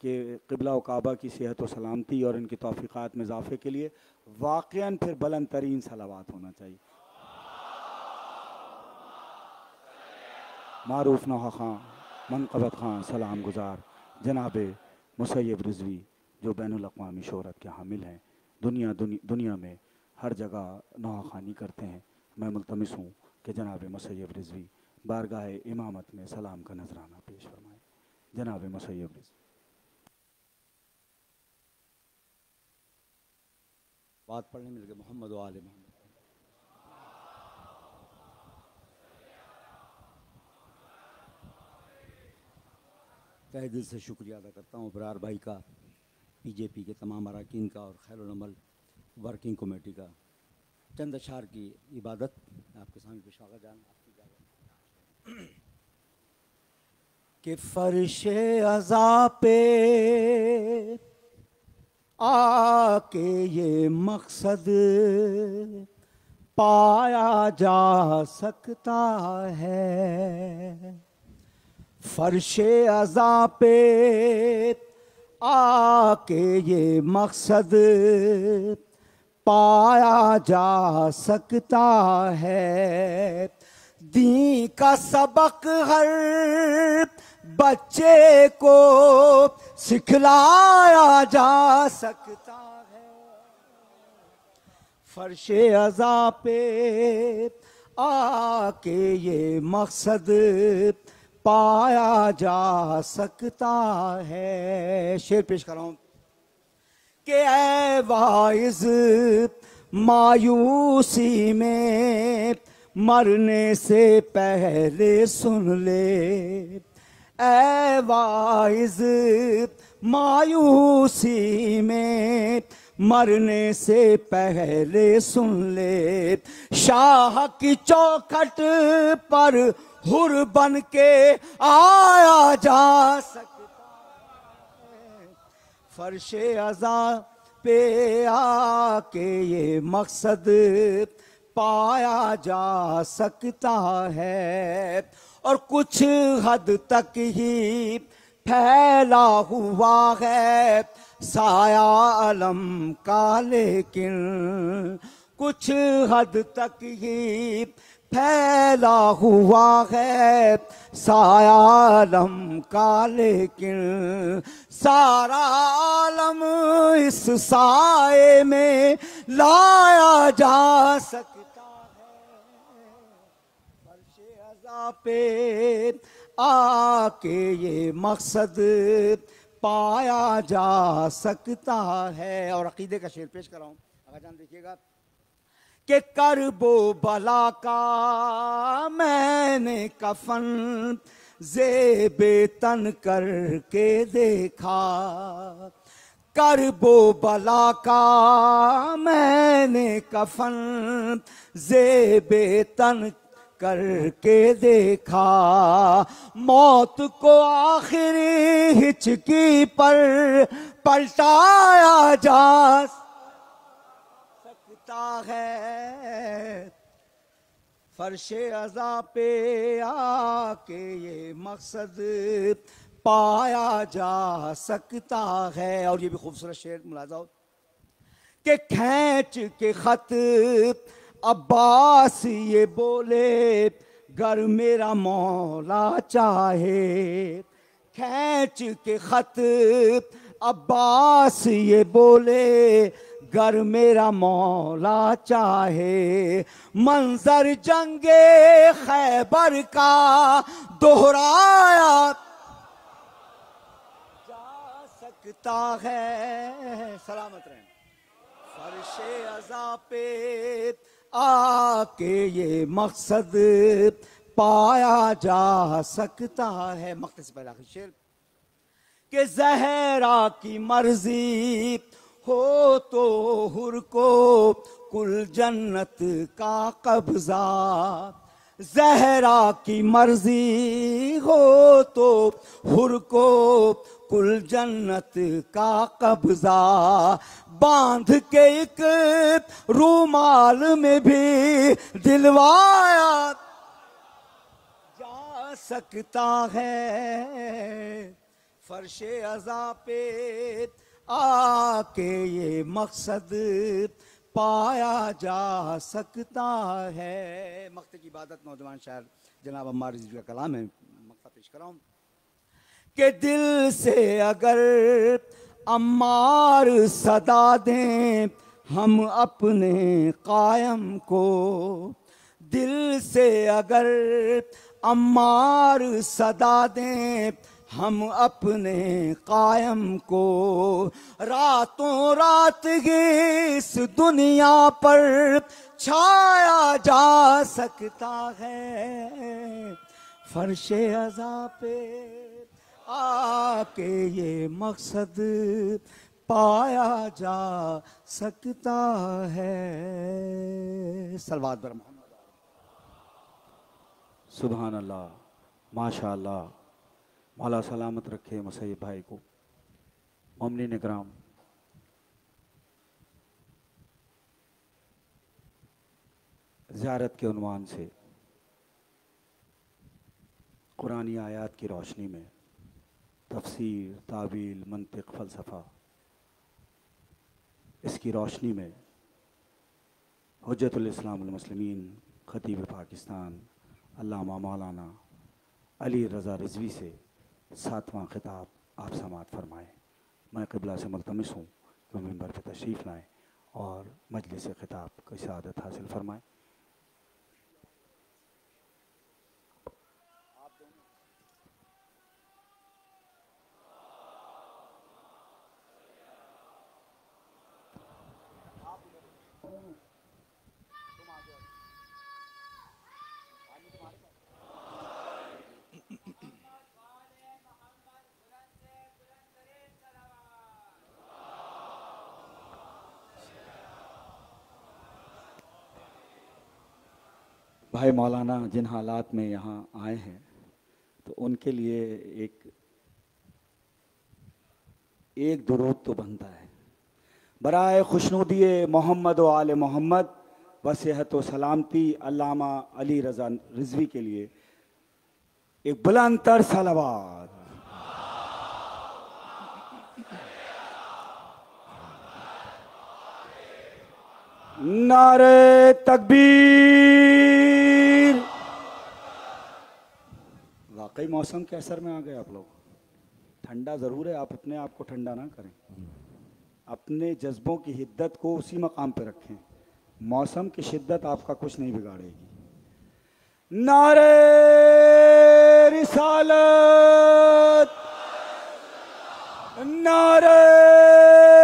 Speaker 2: कि किबला काबा की सेहत व सलामती और इनकी तोफ़ीक़ात में इजाफ़े के लिए वाक़ फिर बुलंद तरीन सलावात होना चाहिए। मारूफ नौहा खां मनकबत खां सलाम गुजार। जनाब मुसैब रिजवी जो बैन अवी शहरत के हामिल हैं। दुनिया दुनि, दुनिया में हर जगह नौहा खानी करते हैं। मैं मुलतमस हूँ कि जनाब मुसैब रिजवी बारगाह इमामत में सलाम का नजराना पेश फरमाए। जनाब मुसैब।
Speaker 4: बात पढ़ने मिल गई मोहम्मद वाल मोहम्मद। तहे दिल से शुक्रिया अदा करता हूँ बरार भाई का, बीजेपी के तमाम अरकान का और खैर अमल वर्किंग कमेटी का। चंद अशार की इबादत आपके सामने पेशागा जान। आपकी इजाज़त कि फर्श अज़ा पे आके ये मकसद पाया जा सकता है। फर्श अज़ा पे आके ये मकसद पाया जा सकता है। दी का सबक हर बच्चे को सिखलाया जा सकता है। फर्श अज़ा पे आके ये मकसद पाया जा सकता है। शेर पेश कर रहा हूँ। कि वाइज मायूसी में मरने से पहले सुन ले। ऐ वाइज मायूसी में मरने से पहले सुन ले। शाह की चौखट पर हुर बन के आया जा सकता फर्श अजा पे आके ये मकसद पाया जा सकता है और कुछ हद तक ही फैला हुआ है साया अलम का, लेकिन कुछ हद तक ही फैला हुआ है साया आलम का, लेकिन सारा आलम इस साए में लाया जा सकता है फर्श अज़ा पे आके ये मकसद पाया जा सकता है। और अकीदे का शेर पेश कराऊं अगर देखिएगा कि करबो बला का मैंने कफन जे बेतन करके देखा। करबो बला का मैंने कफन जे तन करके देखा, मौत को आखिरी हिचकी पर पलटाया जा सकता है। फर्श अजा पे आके ये मकसद पाया जा सकता है। और ये भी खूबसूरत शेर मुलाजा हो कि खैच के खत अब्बास ये बोले, घर मेरा मौला चाहे। खैच के खत, अब्बास ये बोले गर मेरा मौला चाहे। मंजर जंगे खैबर का दोहराया, जा सकता है। सलामत रहें। फर्शे अजा पे आके ये मकसद पाया जा सकता है। मकसद से पहला शेर। के जहरा की मर्ज़ी हो तो हुर को कुल जन्नत का कब्जा। जहरा की मर्ज़ी हो तो हुर को कुल जन्नत का कब्जा बाँध के एक रूमाल में भी दिलवाया जा सकता है। फर्शे अजा पे आके ये मकसद पाया जा सकता है। मकसद की इबादत, नौजवान शायर, जनाब रिजवी का कलाम है। मकसद पेश कराऊं कि दिल से अगर अम्मार सदा दें, हम अपने कायम को। दिल से अगर अम्मार सदा दें हम अपने कायम को रातों रात ही इस दुनिया पर छाया जा सकता है। फर्शे अजा पे आके ये मकसद पाया जा सकता है। सलवाद बर मोहम्मद।
Speaker 2: सुबहान अल्लाह, माशा अल्लाह। मौला सलामत रखे मसैब भाई को। ममनी कराम ज़्यारत के उनवान से कुरानी आयात की रोशनी में तफसीर, तावील, मंतिक, फ़लसफ़ा, इसकी रोशनी में हजतुलस्लामसलमिन ख़तीब पाकिस्तान, अल्लामा मौलाना अली रज़ा रिजवी से सातवां खिताब आप समात फरमाएँ। मैं कबला से मुलतमस हूँ। कि मेंबर पर तशरीफ़ लाएँ और मजलिस खिताब की शहादत हासिल फरमाएँ। भाई मौलाना जिन हालात में यहाँ आए हैं तो उनके लिए एक एक दुरूद तो बनता है। बराए खुशनुदी मोहम्मद आल मोहम्मद व सेहत व सलामती अल्लामा अली रज़ा रिजवी के लिए एक बुलंद तर सलावाद नारे तकबीर। वाकई मौसम के असर में आ गए आप लोग। ठंडा ज़रूर है, आप अपने आप को ठंडा ना करें। अपने जज्बों की हिद्दत को उसी मकाम पर रखें। मौसम की शिद्दत आपका कुछ नहीं बिगाड़ेगी। नारे रिसालत। नारे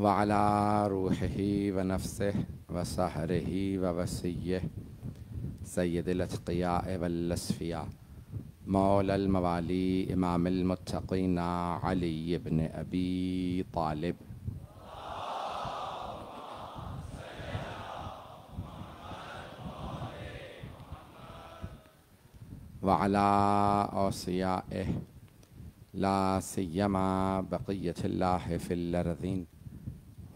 Speaker 10: आनी अबुल क़ासिम मुहम्मद वाला रूह व नफ्स व सहर व वसी सैदलतक़िया वल्लसफ़िया मौलमवाली इमामतकीन अली इबन अबी तालिब वाला औसिया ला सयमा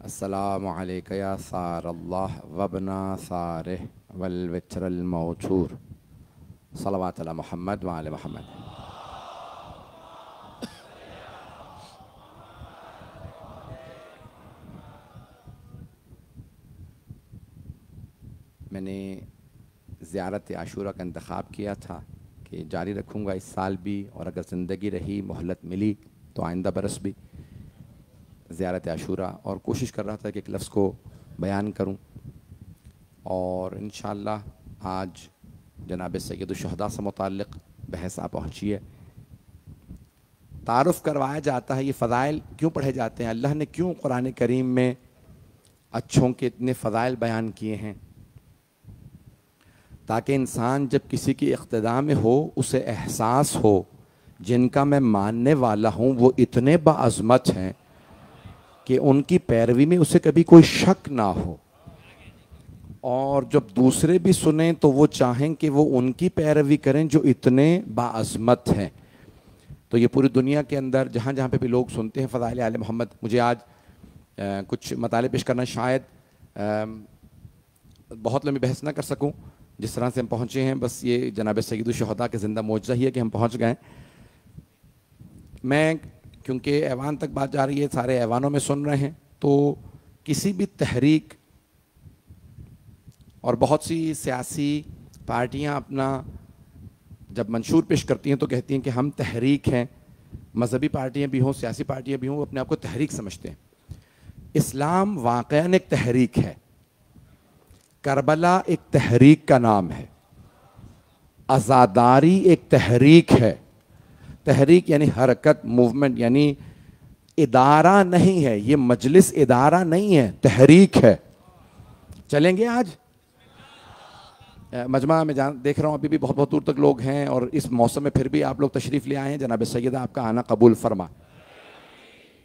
Speaker 10: अलैका या सार वल मोहम्मद मैंने ज़्यारत आशूरा का इंतखब किया था कि जारी रखूँगा इस साल भी और अगर ज़िंदगी रही, मोहलत मिली तो आइंदा बरस भी। ज़्यारत आशूरा और कोशिश कर रहा था कि एक लफ्ज़ को बयान करूँ। और इन आज जनाब सैदुलशहदा से मुतक़ बहस आ पहुँची है। तारफ़ करवाया जाता है, ये फ़ज़ाइल क्यों पढ़े जाते हैं? अल्लाह ने क्यों कुरान करीम में अच्छों के इतने फ़ज़ाइल बयान किए हैं? ताकि इंसान जब किसी की इक़्तदा में हो, उसे एहसास हो, जिनका मैं मानने वाला हूँ, वो इतने बाज़मत हैं कि उनकी पैरवी में उसे कभी कोई शक ना हो। और जब दूसरे भी सुने तो वो चाहें कि वो उनकी पैरवी करें जो इतने बाज़मत हैं। तो ये पूरी दुनिया के अंदर जहाँ जहाँ पे भी लोग सुनते हैं फ़ज़ाइल आल मोहम्मद मुझे आज आ, कुछ मताले पेश करना शायद आ, बहुत लंबी बहस ना कर सकूँ। जिस तरह से हम पहुँचे हैं बस ये जनाब सईदुलशहदा के ज़िंदा मुआजा ही है कि हम पहुँच गए मैं क्योंकि ऐवान तक बात जा रही है, सारे ऐवानों में सुन रहे हैं। तो किसी भी तहरीक और बहुत सी सियासी पार्टियाँ अपना जब मंशूर पेश करती हैं तो कहती हैं कि हम तहरीक हैं, मजहबी पार्टियाँ भी हों, सियासी पार्टियाँ भी हों अपने आप को तहरीक समझते हैं। इस्लाम वाक़ एक तहरीक है। करबला एक तहरीक का नाम है। आज़ादारी एक तहरीक है। तहरीक यानी हरकत मूवमेंट यानी इदारा नहीं है, ये मजलिस इदारा नहीं है, तहरीक है। चलेंगे आज? मजमा में जान, देख रहा हूँ, अभी भी बहुत बहुत दूर तक लोग हैं और इस मौसम में फिर भी आप लोग तशरीफ़ ले आए हैं, जनाब सैदा आपका आना कबूल फरमा।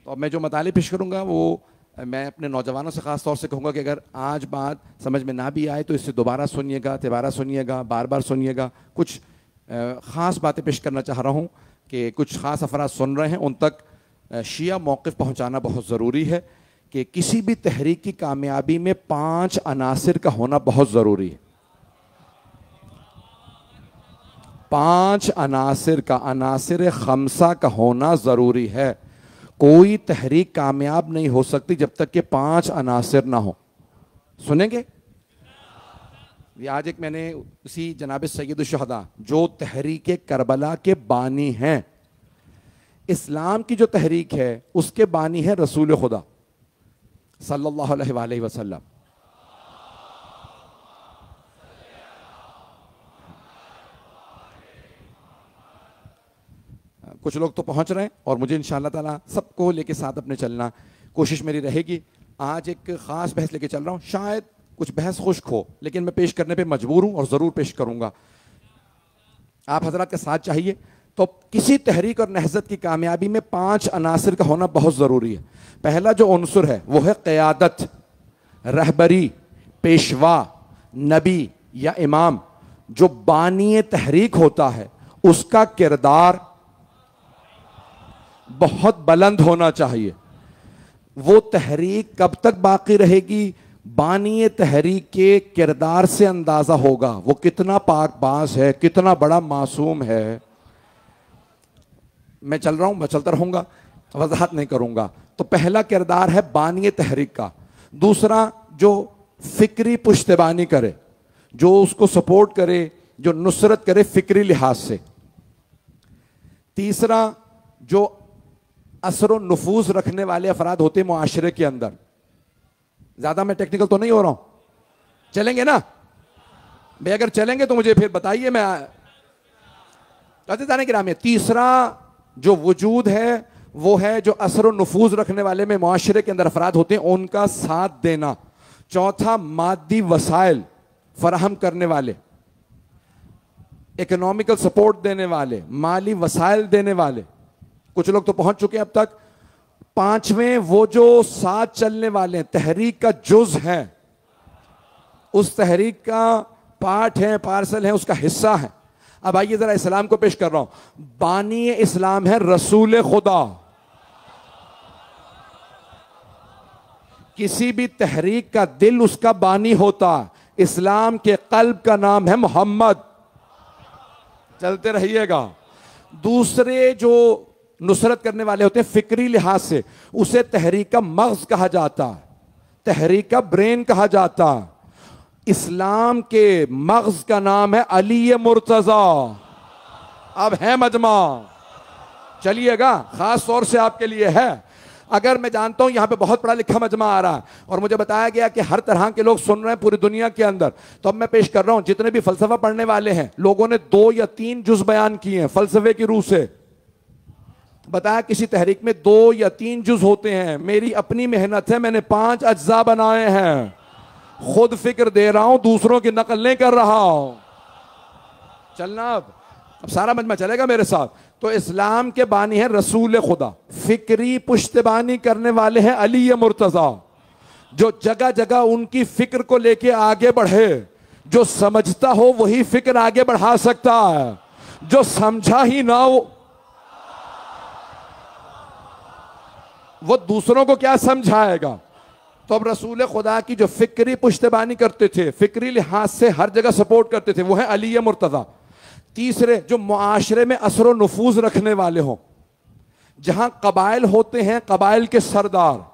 Speaker 10: तो अब मैं जो मताले पेश करूँगा, वो मैं अपने नौजवानों से ख़ास तौर से कहूँगा कि अगर आज बात समझ में ना भी आए तो इससे दोबारा सुनिएगा, तिबारा सुनिएगा, बार बार सुनिएगा। कुछ ख़ास बातें पेश करना चाह रहा हूँ। कि कुछ ख़ास अफराद सुन रहे हैं, उन तक शिया मौक़ पहुँचाना बहुत ज़रूरी है कि किसी भी तहरीक की कामयाबी में पाँच अनासर का होना बहुत ज़रूरी है। पाँच अनासर का, अनासर खमसा का होना ज़रूरी है। कोई तहरीक कामयाब नहीं हो सकती जब तक कि पाँच अनासर ना हो। सुनेंगे? आज एक मैंने उसी जनाब सैदुलशहदा जो तहरीक करबला के बानी हैं। इस्लाम की जो तहरीक है, उसके बानी है रसूल खुदा, सल्लल्लाहु अलैहि वसल्लम। कुछ लोग तो पहुँच रहे हैं और मुझे इन ताला सबको लेके साथ अपने चलना कोशिश मेरी रहेगी। आज एक ख़ास बहस लेके चल रहा हूँ। शायद कुछ बहस खुश्क हो, लेकिन मैं पेश करने पे मजबूर हूँ और ज़रूर पेश करूँगा। आप हज़रत का साथ चाहिए तो किसी तहरीक और नहजत की कामयाबी में पाँच अनासर का होना बहुत ज़रूरी है। पहला जो अनसर है वह है क़्यादत, रहबरी, पेशवा, नबी या इमाम। जो बानी तहरीक होता है, उसका किरदार बहुत बुलंद होना चाहिए। वो तहरीक कब तक बाकी रहेगी? बानी तहरीक के किरदार से अंदाज़ा होगा। वो कितना पाक बास है, कितना बड़ा मासूम है। मैं चल रहा हूँ, मैं चलता रहूँगा, वजाहत नहीं करूँगा। तो पहला किरदार है बानी तहरीक का। दूसरा, जो फिक्री पुश्तबानी करे, जो उसको सपोर्ट करे, जो नुसरत करे फिक्री लिहाज से। तीसरा, जो असर नफूज रखने वाले अफराद होते मुआशरे के अंदर। ज़्यादा मैं टेक्निकल तो नहीं हो रहा हूँ। चलेंगे ना? भाई, अगर चलेंगे तो मुझे फिर बताइए मैं जाने के नाम है तीसरा जो वजूद है, वो है जो असर नफूज रखने वाले में माशरे के अंदर अफराद होते हैं, उनका साथ देना। चौथा, मादी वसाइल फराहम करने वाले। इकोनॉमिकल सपोर्ट देने वाले, माली वसाइल देने वाले। कुछ लोग तो पहुँच चुके हैं अब तक। पाँचवें वो जो साथ चलने वाले हैं, तहरीक का जुज है। उस तहरीक का पार्ट है, पार्सल है, उसका हिस्सा है। अब आइए जरा इस्लाम को पेश कर रहा हूँ। बानी इस्लाम है रसूल खुदा। किसी भी तहरीक का दिल उसका बानी होता। इस्लाम के कल्ब का नाम है मोहम्मद। चलते रहिएगा। दूसरे जो नुसरत करने वाले होते हैं फिक्री लिहाज से। उसे तहरीक का मगज कहा जाता, तहरीक का ब्रेन कहा जाता। इस्लाम के मगज का नाम है अली मुर्तजा। अब है मजमा। चलिएगा, खास तौर से आपके लिए है। अगर मैं जानता हूँ, यहाँ पे बहुत पढ़ा लिखा मजमा आ रहा है और मुझे बताया गया कि हर तरह के लोग सुन रहे हैं पूरी दुनिया के अंदर। तो अब मैं पेश कर रहा हूँ, जितने भी फलसफा पढ़ने वाले हैं, लोगों ने दो या तीन जुज बयान किए हैं फलसफे की रूह से। बताया किसी तहरीक में दो या तीन जुज होते हैं। मेरी अपनी मेहनत है, मैंने पाँच अज्जा बनाए हैं। खुद फ़िक्र दे रहा हूँ, दूसरों की नकल नहीं कर रहा हूँ। चलना अब। अब सारा मजमा चलेगा मेरे साथ। तो इस्लाम के बानी है रसूल खुदा। फिक्री पुश्तबानी करने वाले हैं अली मुर्तजा। जो जगह जगह उनकी फ़िक्र को लेके आगे बढ़े, जो समझता हो वही फ़िक्र आगे बढ़ा सकता है। जो समझा ही ना हो वो दूसरों को क्या समझाएगा? तो अब रसूल खुदा की जो फिक्री पुश्तबानी करते थे, फिक्री लिहाज से हर जगह सपोर्ट करते थे, वो है अली मुर्तजा। तीसरे, जो मुआशरे में असर नफूज रखने वाले हों। जहाँ कबाइल होते हैं, कबाइल के सरदार।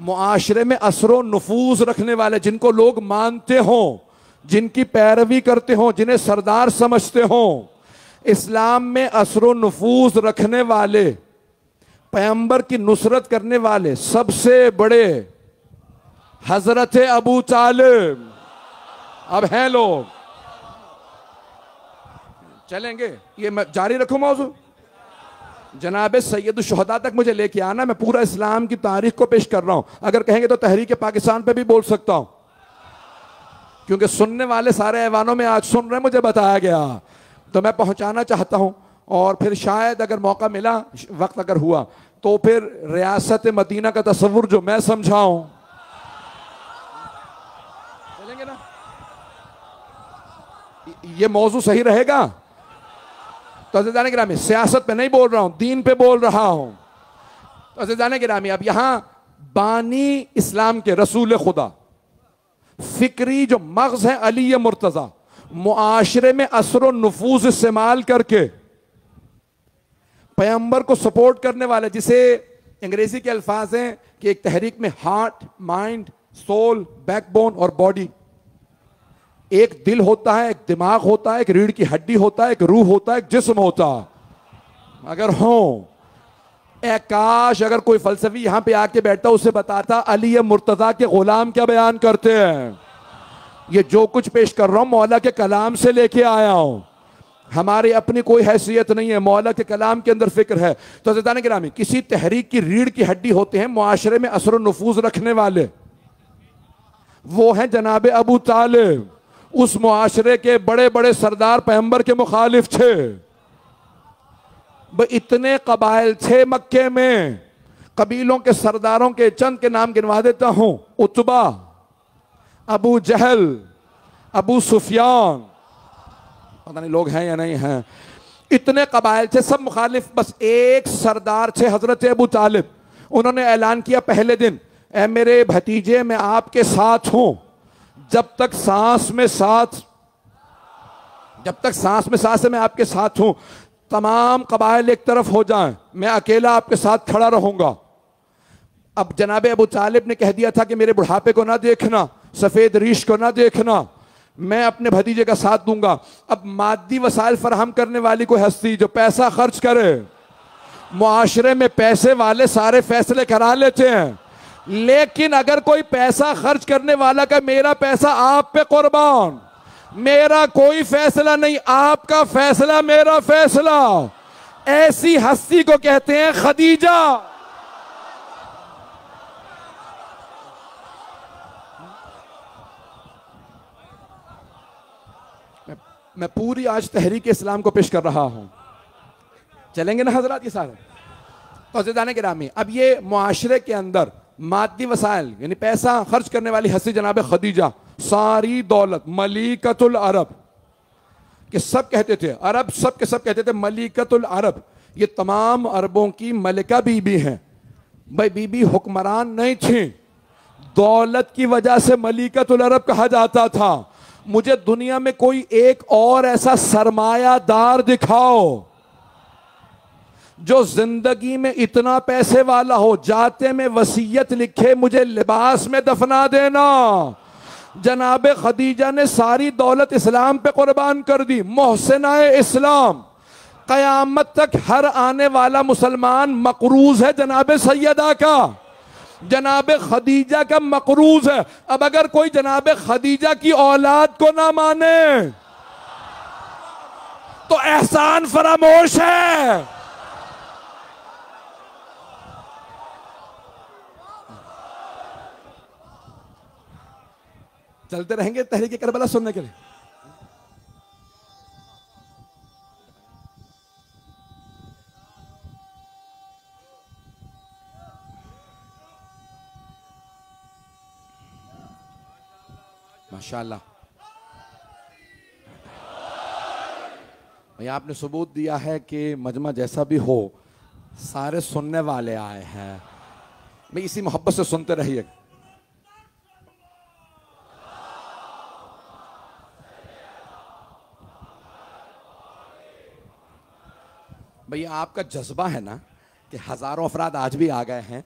Speaker 10: मुआशरे में असर नफूज रखने वाले, जिनको लोग मानते हों, जिनकी पैरवी करते हों, जिन्हें सरदार समझते हों, इस्लाम में असर नफूज रखने वाले पैम्बर की नुसरत करने वाले सबसे बड़े हज़रत अबू तालिब। अब हैं लोग। चलेंगे? ये मैं जारी रखू मौजू? जनाब सैयद शहदा तक मुझे लेके आना, मैं पूरा इस्लाम की तारीख को पेश कर रहा हूँ। अगर कहेंगे तो तहरीक पाकिस्तान पे भी बोल सकता हूँ। क्योंकि सुनने वाले सारे ऐवानों में आज सुन रहे मुझे बताया गया। तो मैं पहुंचाना चाहता हूँ। और फिर शायद अगर मौका मिला वक्त अगर हुआ तो फिर रियासत मदीना का तस्वुर जो मैं समझाऊं। ना? ये मौजू सही रहेगा? तो अजीजान गिरामी सियासत पे नहीं बोल रहा हूँ, दीन पे बोल रहा हूँ। तो अजीजान गिरामी अब यहाँ बानी इस्लाम के रसूल खुदा, फिक्री जो मगज है अली मुर्तजा, मुआशरे में असर नफूज इस्तेमाल करके पैम्बर को सपोर्ट करने वाले, जिसे अंग्रेज़ी के अल्फाज हैं कि एक तहरीक में हार्ट, माइंड, सोल, बैकबोन और बॉडी। एक दिल होता है, एक दिमाग होता है, एक रीढ़ की हड्डी होता है, एक रूह होता है, एक जिस्म होता अगर हो काश अगर कोई फलसफी यहाँ पे आके बैठता, उसे बताता, अली मुर्तजा के गुलाम क्या बयान करते हैं? ये जो कुछ पेश कर रहा हूँ, मौला के कलाम से लेके आया हूँ। हमारी अपनी कोई हैसियत नहीं है, मौला के कलाम के अंदर फ़िक्र है। तो हजरतान गिरामी किसी तहरीक की रीढ़ की हड्डी होते हैं, मुआशरे में असर नफूज रखने वाले। वो हैं जनाब अबू तालिब। उस मुआशरे के बड़े बड़े सरदार पैगंबर के मुखालिफ थे। इतने कबाइल थे मक्के में। कबीलों के सरदारों के चंद के नाम गिनवा देता हूँ, उतबा, अबू जहल, अबू सुफियान पता नहीं लोग हैं या नहीं हैं। इतने कबाइल थे, सब मुखालिफ, बस एक सरदार थे, हज़रत अबू तालिब। उन्होंने ऐलान किया पहले दिन ए मेरे भतीजे, मैं आपके साथ हूँ। जब तक सांस में साथ, जब तक सांस में सांस है मैं आपके साथ हूँ। तमाम कबाइल एक तरफ़ हो जाएँ, मैं अकेला आपके साथ खड़ा रहूँगा। अब जनाब अबू तालिब ने कह दिया था कि मेरे बुढ़ापे को ना देखना, सफ़ेद रीश को ना देखना। मैं अपने भतीजे का साथ दूँगा। अब मादी वसाइल फराहम करने वाली कोई हस्ती जो पैसा खर्च करे, मुआशरे में पैसे वाले सारे फैसले करा लेते हैं। लेकिन अगर कोई पैसा खर्च करने वाला का मेरा पैसा आप पे कुर्बान, मेरा कोई फैसला नहीं, आपका फैसला मेरा फैसला। ऐसी हस्ती को कहते हैं खदीजा। मैं, पूरी आज तहरीक इस्लाम को पेश कर रहा हूँ। चलेंगे ना हज़रत ये सारे? तो जदान गिरामी अब ये मुआशरे के अंदर मादी वसाइल यानी पैसा खर्च करने वाली हसी जनाब खदीजा सारी दौलत मलिकतुल अरब कि सब कहते थे अरब सब के सब कहते थे मलिकतुल अरब ये तमाम अरबों की मलिका बीबी हैं। भाई बीबी हुक्मरान नहीं थी दौलत की वजह से मलिकतुल अरब कहा जाता था। मुझे दुनिया में कोई एक और ऐसा सरमायादार दिखाओ जो ज़िंदगी में इतना पैसे वाला हो, जाते में वसीयत लिखे, मुझे लिबास में दफना देना। जनाब खदीजा ने सारी दौलत इस्लाम पे कुर्बान कर दी मोहसिना इस्लाम। कयामत तक हर आने वाला मुसलमान मकरूज है जनाब सैयदा का। जनाब खदीजा का मकरूज है। अब अगर कोई जनाब खदीजा की औलाद को ना माने तो एहसान फरामोश है। चलते रहेंगे तहरीक करबला सुनने के लिए। माशाल्लाह। भैया आपने सबूत दिया है कि मजमा जैसा भी हो, सारे सुनने वाले आए हैं। मैं इसी मोहब्बत से सुनते रहिए। भैया आपका जज्बा है ना कि हज़ारों अफराद आज भी आ गए हैं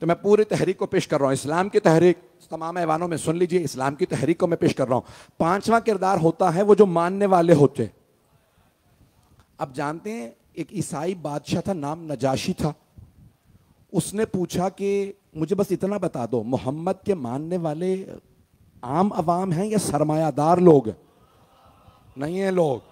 Speaker 10: तो मैं पूरी तहरीक को पेश कर रहा हूँ। इस्लाम की तहरीक, तमाम ऐवानों में सुन लीजिए, इस्लाम की तहरीक को मैं पेश कर रहा हूँ। पांचवा किरदार होता है वो जो मानने वाले होते। अब जानते हैं, एक ईसाई बादशाह था, नाम नजाशी था। उसने पूछा कि मुझे बस इतना बता दो, मोहम्मद के मानने वाले आम अवाम हैं या सरमायादार लोग? हैं? नहीं है लोग।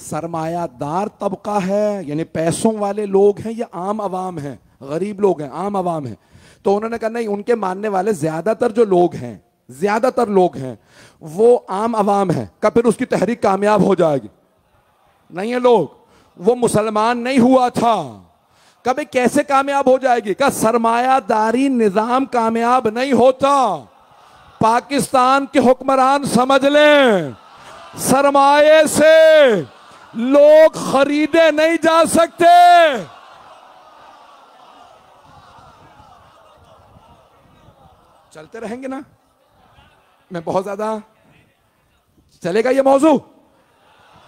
Speaker 10: सरमायादार तबका है, यानी पैसों वाले लोग हैं या आम आवाम हैं? गरीब लोग हैं, आम आवाम हैं। तो उन्होंने कहा, नहीं, उनके मानने वाले ज़्यादातर जो लोग हैं, ज़्यादातर लोग हैं, वो आम आवाम है का फिर उसकी तहरीक कामयाब हो जाएगी? नहीं है लोग, वो मुसलमान नहीं हुआ था। कभी कैसे कामयाब हो जाएगी? का सरमायादारी निज़ाम कामयाब नहीं होता। पाकिस्तान के हुक्मरान समझ लें, सरमाए से लोग खरीदे नहीं जा सकते। चलते रहेंगे ना? मैं बहुत ज़्यादा चलेगा ये मौजू?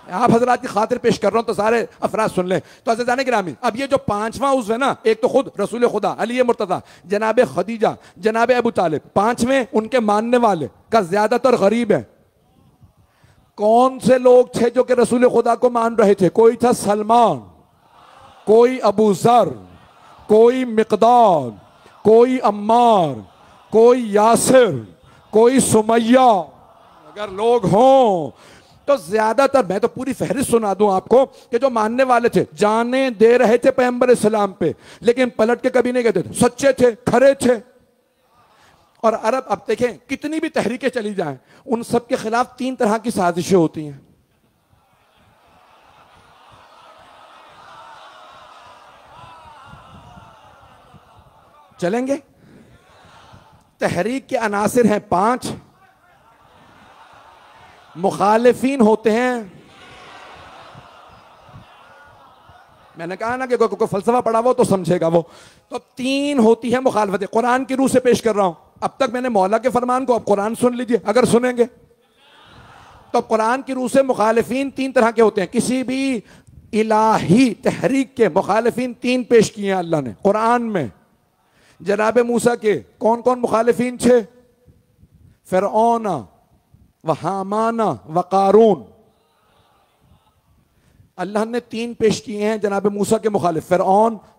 Speaker 10: आप हजरात की खातिर पेश कर रहा हूँ तो सारे अफराज सुन लें। तो अजान गिरामी, अब ये जो पांचवा उस है ना, एक तो खुद रसूल खुदा, अली मुर्तदा जनाब खदीजा, जनाब अबू तालिब, पाँचवें उनके मानने वाले, का ज़्यादातर गरीब है। कौन से लोग थे जो कि रसूल खुदा को मान रहे थे? कोई था सलमान, कोई अबू जर, कोई मकदार, कोई अम्मार कोई यासिर, कोई सुमैया, अगर लोग हों तो ज़्यादातर, मैं तो पूरी फहरिस्त सुना दूँ आपको, कि जो मानने वाले थे, जाने दे रहे थे पैगंबर इस्लाम पे, लेकिन पलट के कभी नहीं कहते थे। सच्चे थे, खरे थे। और अरब, अब देखें, कितनी भी तहरीकें चली जाएँ, उन सब के खिलाफ तीन तरह की साजिशें होती हैं। चलेंगे? तहरीक के अनासिर हैं पाँच। मुखालिफिन होते हैं। मैंने कहा ना कि कोई को फलसफा पढ़ा वो तो समझेगा वो। तो तीन होती है मुखालफत। कुरान की रूह से पेश कर रहा हूँ। अब तक मैंने मौला के फरमान को अब कुरान सुन लीजिए, अगर सुनेंगे। तो कुरान की रूह से मुखालिफिन तीन तरह के होते हैं। किसी भी इलाही तहरीक के मुखालिफिन तीन पेश किए हैं अल्लाह ने। कुरान में। जनाब मूसा के कौन कौन मुखालिफिन थे फिर व हामाना, व कारून। अल्लाह ने तीन पेश किए हैं जनाब मूसा के मुखालिफ। फिर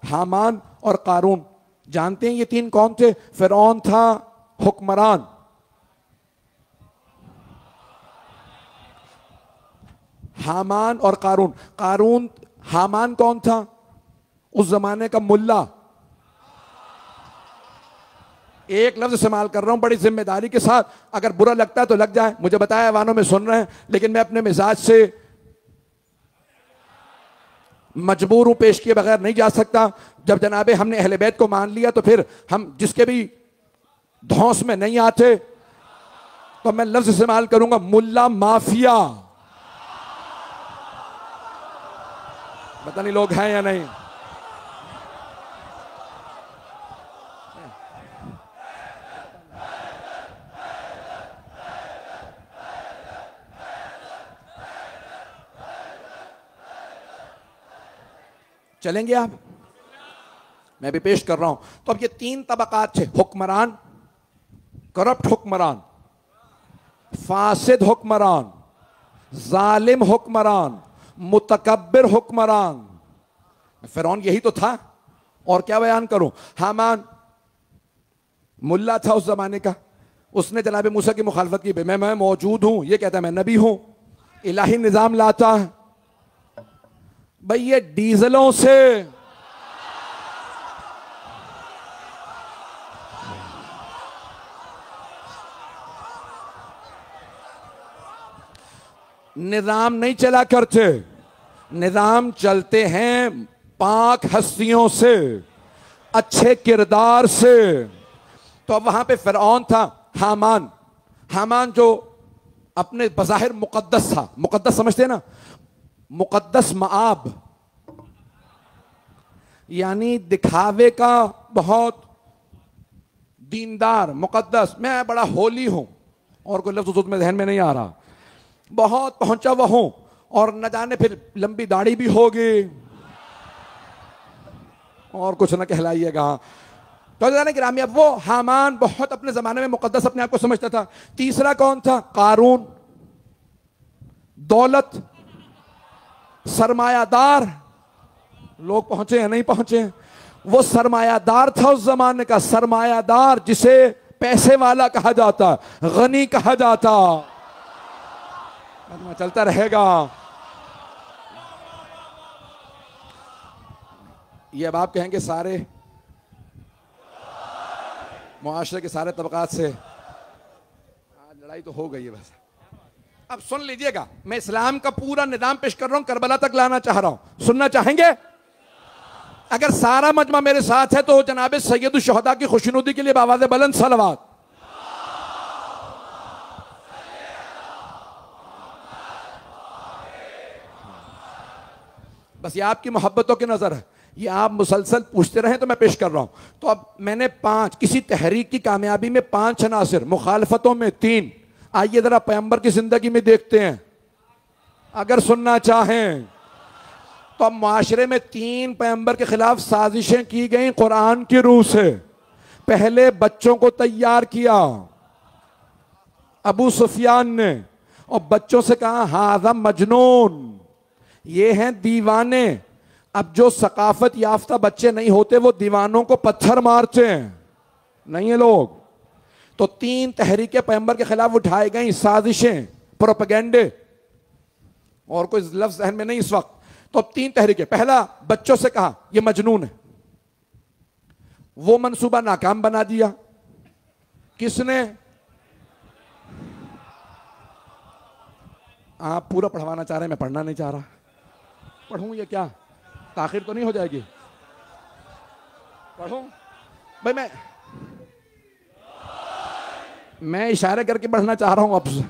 Speaker 10: हामान और कारून। जानते हैं ये तीन कौन थे? फिर था हुक्मरान। हामान और कारून। कारून, हामान कौन था? उस जमाने का मुल्ला। एक लफ्ज इस्तेमाल कर रहा हूँ बड़ी ज़िम्मेदारी के साथ। अगर बुरा लगता है तो लग जाए। मुझे बताया, वानों में सुन रहे हैं, लेकिन मैं अपने मिजाज से मजबूर हूँ, पेश किए बगैर नहीं जा सकता। जब जनाबे हमने अहल बैत को मान लिया तो फिर हम जिसके भी धौस में नहीं आते तो मैं लफ्ज इस्तेमाल करूँगा, मुल्ला माफिया। पता नहीं लोग हैं या नहीं। चलेंगे आप? मैं भी पेश कर रहा हूँ। तो अब ये तीन तबकात थे, हुक्मरान, करप्ट हुक्मरान, फासिद हुक्मरान, जालिम हुक्मरान मुतकबर हुक्मरान। फिर यही तो था। और क्या बयान करूँ? हामान, मुल्ला था उस जमाने का। उसने जनाब मूसा की मुखालफत की, मैं मैं मौजूद हूँ। ये कहता है, मैं नबी हूँ। इलाही निज़ाम लाता भाई ये डीजलों से। निज़ाम नहीं चला करते। निज़ाम चलते हैं पाक हस्तियों से, अच्छे किरदार से। तो अब वहाँ पे फिर था, हामान। हामान जो अपने बज़ाहिर मुकद्दस था। मुकद्दस समझते ना? मुकद्दस माब यानी दिखावे का बहुत दीनदार, मुकद्दस। मैं बड़ा होली हूँ, और कोई लफ्ज में जहन में नहीं आ रहा। बहुत पहुँचा हुआ हूँ, और न जाने फिर लंबी दाढ़ी भी होगी। और कुछ ना कहलाइएगा। तो जाने ग्रामी अब वो हामान बहुत अपने जमाने में मुकद्दस अपने आप को समझता था। तीसरा कौन था? कारून। दौलत। सरमायादार। लोग पहुँचे हैं, नहीं पहुँचे हैं? वो सरमायादार था उस जमाने का। सरमायादार जिसे पैसे वाला कहा जाता, गनी कहा जाता। चलता रहेगा। ये अब आप कहेंगे सारे? मुआशरे के सारे तबकात से। लड़ाई तो हो गई है बस। अब सुन लीजिएगा, मैं इस्लाम का पूरा निज़ाम पेश कर रहा हूँ, करबला तक लाना चाह रहा हूँ। सुनना चाहेंगे? अगर सारा मजमा मेरे साथ है तो जनाब सैयद शहदा की खुशनुदी के लिए बाबाज बुलंद सलवात। बस ये आपकी मोहब्बतों की नज़र है। ये आप मुसलसल पूछते रहे तो मैं पेश कर रहा हूँ। तो अब मैंने पाँच, किसी तहरीक की कामयाबी में पाँच अनासर मुखालफतों में तीन। आइए जरा पैम्बर की ज़िंदगी में देखते हैं। अगर सुनना चाहें तो अब माशरे में तीन पैम्बर के खिलाफ साजिशें की गई कुरान की रूह से। पहले बच्चों को तैयार किया, अबू सुफियान ने, और बच्चों से कहा, हाजा मजनून, ये हैं दीवाने। अब जो सकाफत याफ्ता बच्चे नहीं होते, वो दीवानों को पत्थर मारते हैं। नहीं है लोग? तो तीन तहरीके पैम्बर के खिलाफ उठाई गई साजिशें, प्रोपगेंडे। और कोई लफ्ज जहन में नहीं इस वक्त। तो तीन तहरीकें। पहला, बच्चों से कहा यह मजनून है। वो मंसूबा नाकाम बना दिया। किसने? आप पूरा पढ़वाना चाह रहे हैं, मैं पढ़ना नहीं चाह रहा। पढ़ूं या क्या? ताखिर तो नहीं हो जाएगी। पढ़ूं? भाई, मैं मैं इशारे करके पढ़ना चाह रहा हूँ अब से।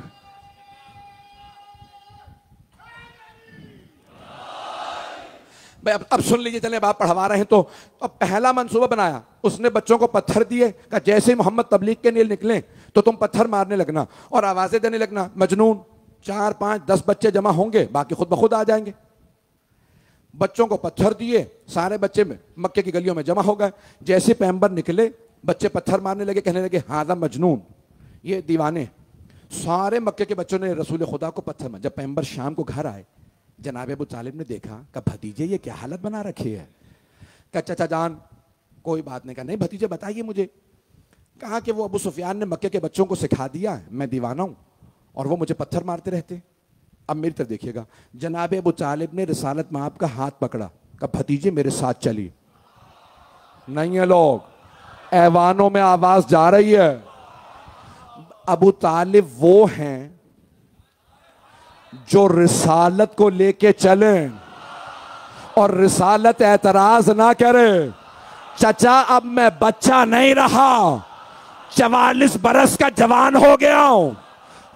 Speaker 10: भाई, अब अब सुन लीजिए चले अब आप पढ़वा रहे हैं तो अब पहला मंसूबा बनाया। उसने बच्चों को पत्थर दिए, कहा, जैसे मोहम्मद तबलीग के लिए निकले तो तुम पत्थर मारने लगना और आवाज़ें देने लगना। मजनून, चार, पाँच, दस बच्चे जमा होंगे, बाकी खुद ब खुद आ जाएँगे। बच्चों को पत्थर दिए, सारे बच्चे मक्के की गलियों में जमा हो गए। जैसे पैम्बर निकले, बच्चे पत्थर मारने लगे, कहने लगे हादा मजनून। ये दीवाने। सारे मक्के के बच्चों ने रसूल खुदा को पत्थर मार जब पैम्बर शाम को घर आए, जनाब अबू तालिब ने देखा, कहा, भतीजे, ये क्या हालत बना रखी है? कहा, चाचा जान, कोई बात नहीं। कहा, नहीं, भतीजे, बताइए मुझे। कहा कि वो अबू सुफियान ने मक्के के बच्चों को सिखा दिया मैं दीवाना हूँ, और वो मुझे पत्थर मारते रहते। अब मेरी तरफ़ देखिएगा, जनाब अबू तालिब ने रिसालत माप का हाथ पकड़ा। कहा, भतीजे, मेरे साथ चलिए। नहीं है लोग, ऐवानों में आवाज़ जा रही है। अबू तालिब वो हैं जो रिसालत को लेके चले और रिसालत एतराज़ ना करे चचा, अब मैं बच्चा नहीं रहा चवालीस बरस का जवान हो गया हूँ,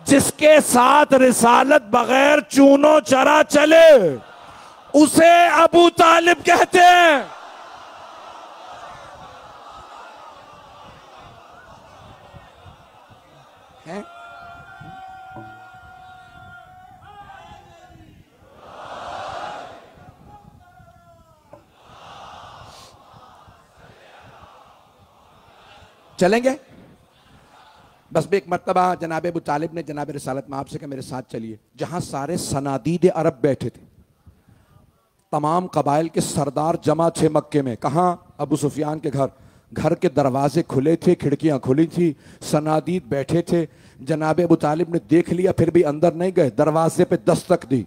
Speaker 10: जिसके साथ रिसालत बगैर चूनो चरा चले, उसे अबू तालिब कहते हैं? चलेंगे? बस भी एक मरतबा, जनाब अबू तालिब ने, जनाब रसालत में आपसे कहा, मेरे साथ चलिए। जहाँ सारे सनादीद अरब बैठे थे, तमाम कबाइल के सरदार जमा थे मक्के में। कहा? अबू सुफियान के घर। घर के दरवाजे खुले थे, खिड़कियाँ खुली थी, सनादीद बैठे थे। जनाब अबू तालिब ने देख लिया, फिर भी अंदर नहीं गए। दरवाजे पे दस्तक दी।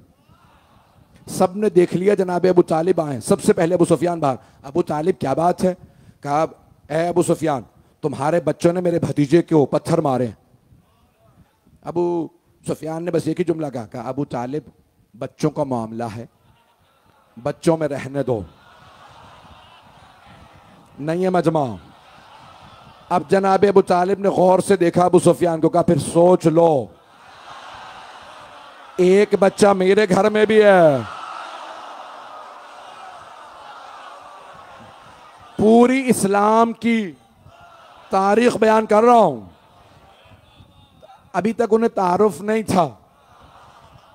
Speaker 10: सबने देख लिया, जनाब अबू तालिब आए। सबसे पहले अबू सुफियान बाहर। अबू तालिब, क्या बात है? कहा अबू सुफियान तुम्हारे बच्चों ने मेरे भतीजे को पत्थर मारे अबू सुफियान ने बस एक ही जुमला कहा कहा, अबू तालिब, बच्चों का मामला है। बच्चों में रहने दो। नहीं है मजमा। अब जनाब अबू तालिब ने गौर से देखा, अबू सुफियान को कहा, फिर सोच लो। एक बच्चा मेरे घर में भी है। पूरी इस्लाम की तारीख बयान कर रहा हूँ। अभी तक उन्हें तारुफ नहीं था।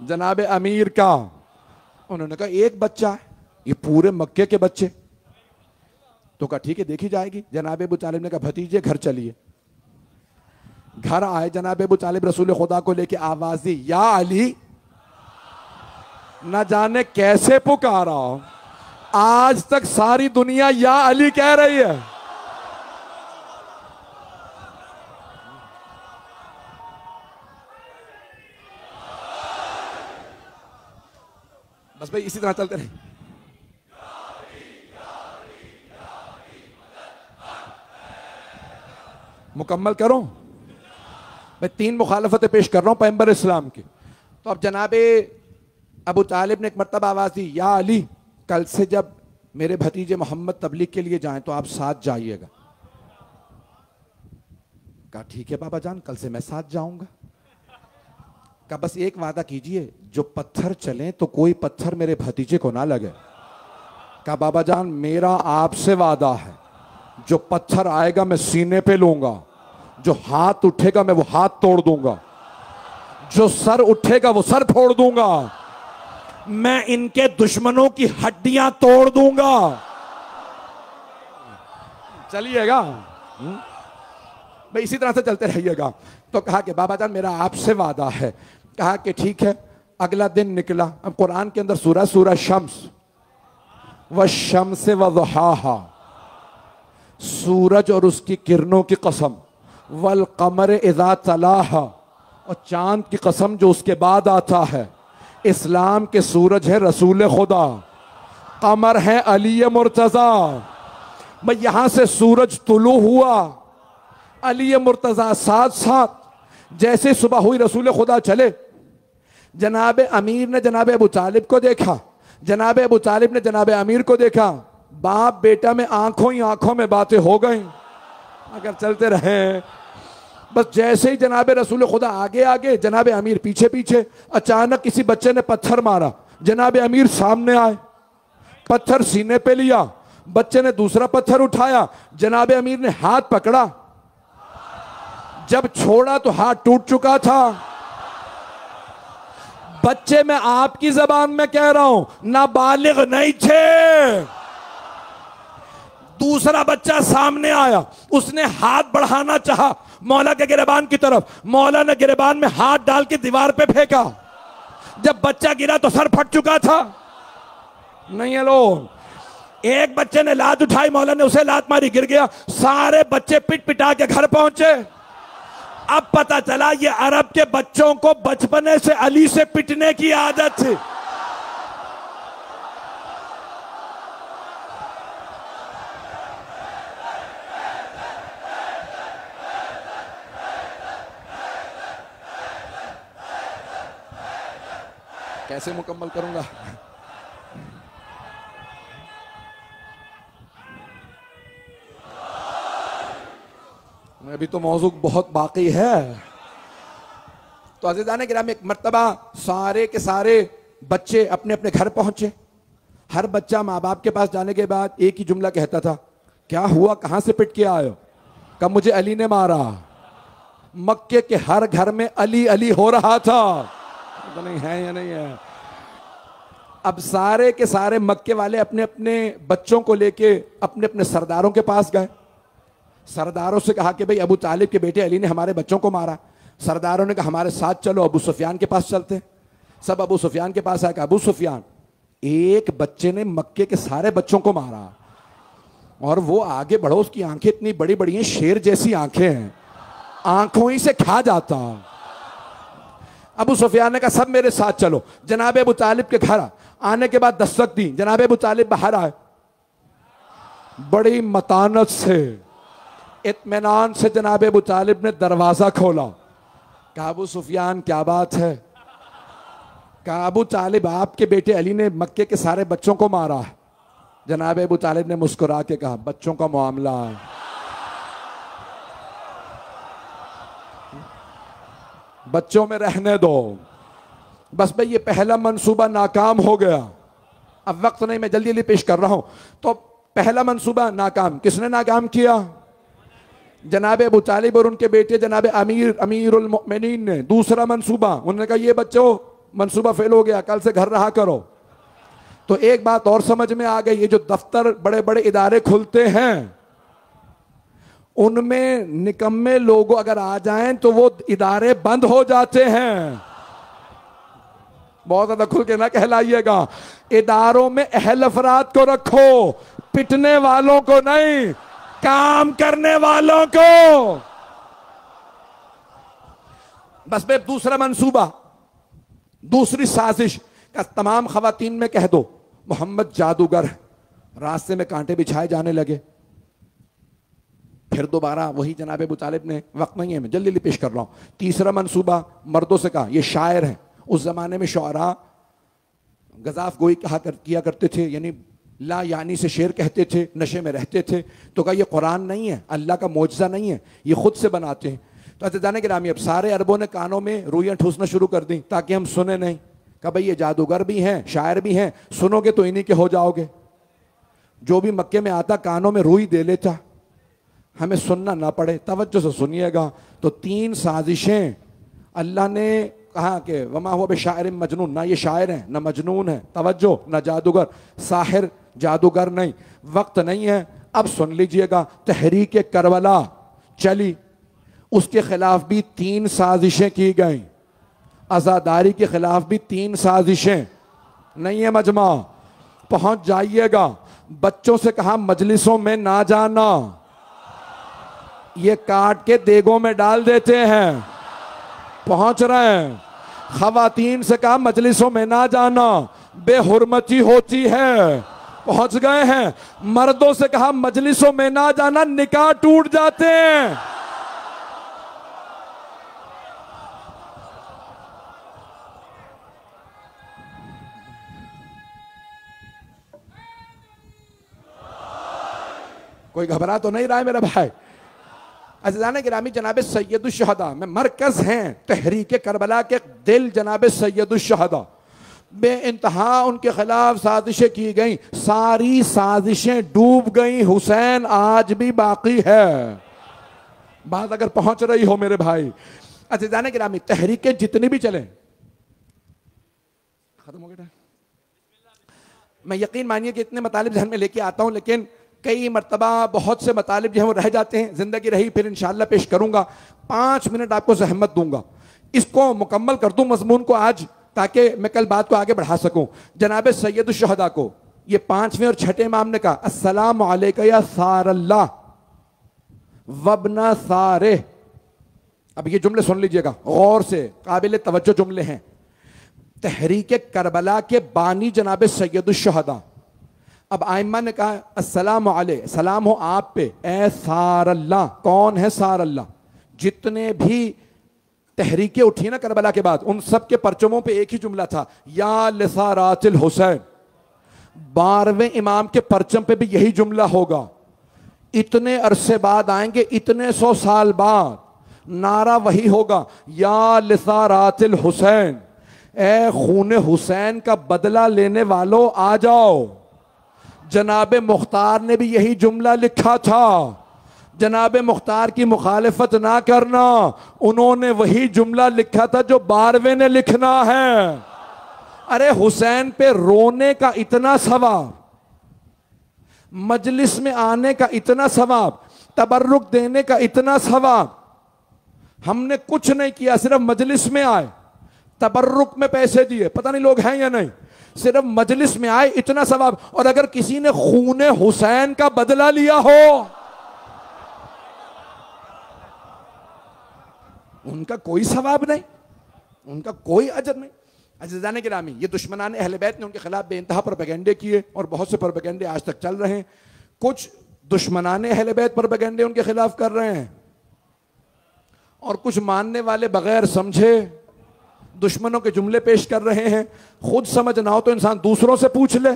Speaker 10: जनाब अमीर का, उन्होंने कहा, एक बच्चा है, ये पूरे मक्के के बच्चे। तो कहा, ठीक है, देखी जाएगी। जनाब अबू तालिब ने कहा, भतीजे, घर चलिए। घर आए, जनाब अबू तालिब रसूल खुदा को लेके आवाजी या अली, न जाने कैसे पुकारा आज तक सारी दुनिया या अली कह रही है। बस भाई इसी तरह चलते रहे। मुकम्मल करो? मैं तीन मुखालफतें पेश कर रहा हूँ पैम्बर इस्लाम की। तो अब जनाब अबू तालिब ने एक मरतब आवाज़ दी, या अली, कल से जब मेरे भतीजे मोहम्मद तबलीग के लिए जाएँ तो आप साथ जाइएगा। कहा, ठीक है बाबा जान, कल से मैं साथ जाऊँगा। कहा बस एक वादा कीजिए, जो पत्थर चले तो कोई पत्थर मेरे भतीजे को ना लगे। कहा, बाबा जान, मेरा आपसे वादा है, जो पत्थर आएगा मैं सीने पे लूँगा, जो हाथ उठेगा मैं वो हाथ तोड़ दूँगा, जो सर उठेगा वो सर फोड़ दूँगा, मैं इनके दुश्मनों की हड्डियाँ तोड़ दूँगा। चलिएगा। हम्म? भाई, इसी तरह से चलते रहिएगा। तो कहा कि, बाबा जान, मेरा आपसे वादा है। कहा कि, ठीक है, अगला दिन निकला। अब कुरान के अंदर सूरह सूरह शम्स। व शम्स व दुहाहा सूरज और उसकी किरणों की कसम। वल कमर इजा तलाहा। और चाँद की कसम जो उसके बाद आता है। इस्लाम के सूरज है रसूल खुदा। कमर है अली मुर्तज़ा। मैं यहाँ से सूरज तुलू हुआ। अली मुर्तज़ा साथ साथ जैसे सुबह हुई रसूल खुदा चले। जनाब अमीर ने जनाब अबू तालिब को देखा। जनाब अबू तालिब ने जनाब अमीर को देखा। बाप बेटा में आँखों ही आँखों में बातें हो गई। अगर चलते रहे। बस जैसे ही जनाब रसूल खुदा आगे आगे, जनाब अमीर पीछे पीछे, अचानक किसी बच्चे ने पत्थर मारा। जनाब अमीर सामने आए। पत्थर सीने पे लिया। बच्चे ने दूसरा पत्थर उठाया। जनाब अमीर ने हाथ पकड़ा। जब छोड़ा तो हाथ टूट चुका था। बच्चे, मैं आपकी जबान में कह रहा हूँ, ना बालिग नहीं थे। दूसरा बच्चा सामने आया, उसने हाथ बढ़ाना चाहा, मौला के गिरबान की तरफ़, मौला ने गिरबान में हाथ डाल के दीवार पे फेंका। जब बच्चा गिरा तो सर फट चुका था। नहीं है लोग, एक बच्चे ने लात उठाई, मौला ने उसे लात मारी, गिर गया, सारे बच्चे पिट पिटा के घर पहुँचे। अब पता चला ये अरब के बच्चों को बचपने से अली से पिटने की आदत थी। कैसे मुकम्मल करूँगा? अभी तो मौजू बहुत बाकी है। तो अजीजान गिराम एक मरतबा सारे के सारे बच्चे अपने अपने घर पहुँचे। हर बच्चा माँ बाप के पास जाने के बाद एक ही जुमला कहता था, क्या हुआ? कहाँ से पिट के आयो कब मुझे अली ने मारा? मक्के के हर घर में अली अली हो रहा था। तो नहीं है, या नहीं है। अब सारे के सारे मक्के वाले अपने अपने बच्चों को लेके अपने अपने सरदारों के पास गए। सरदारों से कहा कि भाई, अबू तालिब के बेटे अली ने हमारे बच्चों को मारा। सरदारों ने कहा, हमारे साथ चलो, अबू सुफियान के पास चलते सब अबू सुफियान के पास आया अबू सुफियान, एक बच्चे ने मक्के के सारे बच्चों को मारा और वो आगे बढ़ो, उसकी आँखें इतनी बड़ी बड़ी हैं, शेर जैसी आँखें हैं। आँखों ही से खा जाता। अबू सुफियान ने कहा, सब मेरे साथ चलो। जनाब अबू तालिब के घर आने के बाद दस्तक दी। जनाब अबू तालिब बाहर आए। बड़ी मतानत से इतमान से जनाब अबू तालिब ने दरवाज़ा खोला। कहा, अबू सुफियान, क्या बात है? कहा, अबू तालिब, आपके बेटे अली ने मक्के के सारे बच्चों को मारा है। जनाब अबू तालिब ने मुस्कुरा के कहा, बच्चों का मामला है। बच्चों में रहने दो। बस भाई, ये पहला मंसूबा नाकाम हो गया। अब वक्त नहीं, मैं जल्दी जल्दी पेश कर रहा हूँ। तो पहला मंसूबा नाकाम। किसने नाकाम किया? जनाब अबू तालिब और उनके बेटे जनाब अमीर अमीरमिन ने दूसरा मनसूबा, उन्होंने कहा, ये बच्चों मंसूबा फेल हो गया, कल से घर रहा करो। तो एक बात और समझ में आ गई, ये जो दफ्तर बड़े बड़े इदारे खुलते हैं, उनमें निकम्मे लोग अगर आ जाएँ तो वो इदारे बंद हो जाते हैं। बहुत ज़्यादा खुल के ना कहलाइएगा। इदारों में अहल अफराद को रखो, पिटने वालों को नहीं। काम करने वालों को। बस मैं दूसरा मंसूबा दूसरी साजिश का तमाम खातन में कह दो। मोहम्मद जादूगर रास्ते में कांटे बिछाए जाने लगे। फिर दोबारा वही जनाब मुतालिब ने वक्त नहीं है मैं जल्दी जल्दी पेश कर रहा हूँ। तीसरा मंसूबा मर्दों से कहा ये शायर है। उस जमाने में शुरा गजाफ गोई कहा कर, किया करते थे यानी ला यानी से शेर कहते थे, नशे में रहते थे। तो कहा, ये कुरान नहीं है, अल्लाह का मुआजा नहीं है, ये खुद से बनाते हैं। तो अजान के नामी अब सारे अरबों ने कानों में रुइयाँ ठूसना शुरू कर दी, ताकि हम सुने नहीं। कहा, भाई, ये जादूगर भी हैं, शायर भी हैं, सुनोगे तो इन्हीं के हो जाओगे। जो भी मक्के में आता, कानों में रुई दे लेता। हमें सुनना ना पड़े, तवज्जो से सुनिएगा। तो तीन साजिशें। अल्लाह ने कहा कि, वमा हुआ शायर मजनून, ना ये शायर है, ना मजनून है, तवज्जो, ना जादूगर। साहिर जादूगर नहीं, वक्त नहीं है, अब सुन लीजिएगा, तहरीक करबला, चली। उसके खिलाफ भी तीन साजिशें की गई। आज़ादारी के खिलाफ भी तीन साजिशें। नहीं है मजमा, पहुँच जाइएगा। बच्चों से कहा, मजलिसों में ना जाना। ये काट के देगों में डाल देते हैं। पहुँच रहे हैं। खातन से कहा, मजलिसों में ना जाना, बेहरमती होती है। पहुँच गए हैं। मर्दों से कहा, मजलिसों में ना जाना, निकाह टूट जाते हैं। कोई घबरा तो नहीं रहा है मेरा भाई। अजान गिरामी जनाब सैदुलशहदा में मरकज हैं, तहरीक करबला के दिल जनाब सैदुलशहदा बे इंतहा उनके खिलाफ साजिशें की गई। सारी साजिशें डूब गई। हुसैन आज भी बाकी है। बात अगर पहुँच रही हो मेरे भाई अजान गिरामी तहरीकें जितनी भी चले। खत्म हो गया मैं यकीन मानिए कि इतने मतालिब जहन में लेके आता हूँ, लेकिन कई मरतबा बहुत से मतलब जो हैं वो रह जाते हैं। ज़िंदगी रही, फिर इंशाल्लाह पेश करूँगा। पाँच मिनट आपको जहमत दूँगा। इसको मुकम्मल कर दूँ, मजमून को आज ताकि मैं कल बात को आगे बढ़ा सकूँ। जनाब सैयद शहदा को, ये पाँचवें और छठे इमाम ने कहा, अस्सलाम या सारल्ला वबना सारे। अब ये जुमले सुन लीजिएगा, गौर से, काबिल तवज्जो जुमले हैं। तहरीक करबला के बानी जनाब सैयद शहदा। अब आयमा ने कहा, अस्सलाम सलाम हो आप पे, ए सारल्ला कौन है सारल्ला जितने भी तहरीकें उठी ना करबला के बाद, उन सब के परचमों पे एक ही जुमला था, या लसारातिल हुसैन। बारहवें इमाम के परचम पे भी यही जुमला होगा। इतने अरसे बाद आएँगे, इतने सौ साल बाद, नारा वही होगा, या लसारातिल हुसैन। ए, खून हुसैन का बदला लेने वालों, आ जाओ। जनाब मुख्तार ने भी यही जुमला लिखा था। जनाब मुख्तार की मुखालफत ना करना। उन्होंने वही जुमला लिखा था जो बारहवें ने लिखना है। अरे हुसैन पे रोने का इतना सवाब, मजलिस में आने का इतना सवाब, तबर्रुक देने का इतना सवाब, हमने कुछ नहीं किया, सिर्फ़ मजलिस में आए, तबर्रुक में पैसे दिए। पता नहीं लोग हैं या नहीं? सिर्फ़ मजलिस में आए, इतना सवाब। और अगर किसी ने खून हुसैन का बदला लिया हो उनका कोई सवाब नहीं, उनका कोई अजर नहीं। अजान के नामी ये दुश्मनान अहल बैत ने उनके खिलाफ बेनतहा प्रोपेगेंडे किए और बहुत से प्रोपेगेंडे आज तक चल रहे हैं। कुछ दुश्मनान अहल बैत प्रोपेगेंडे उनके खिलाफ कर रहे हैं। और कुछ मानने वाले बगैर समझे दुश्मनों के जुमले पेश कर रहे हैं। खुद समझ ना हो तो इंसान दूसरों से पूछ ले।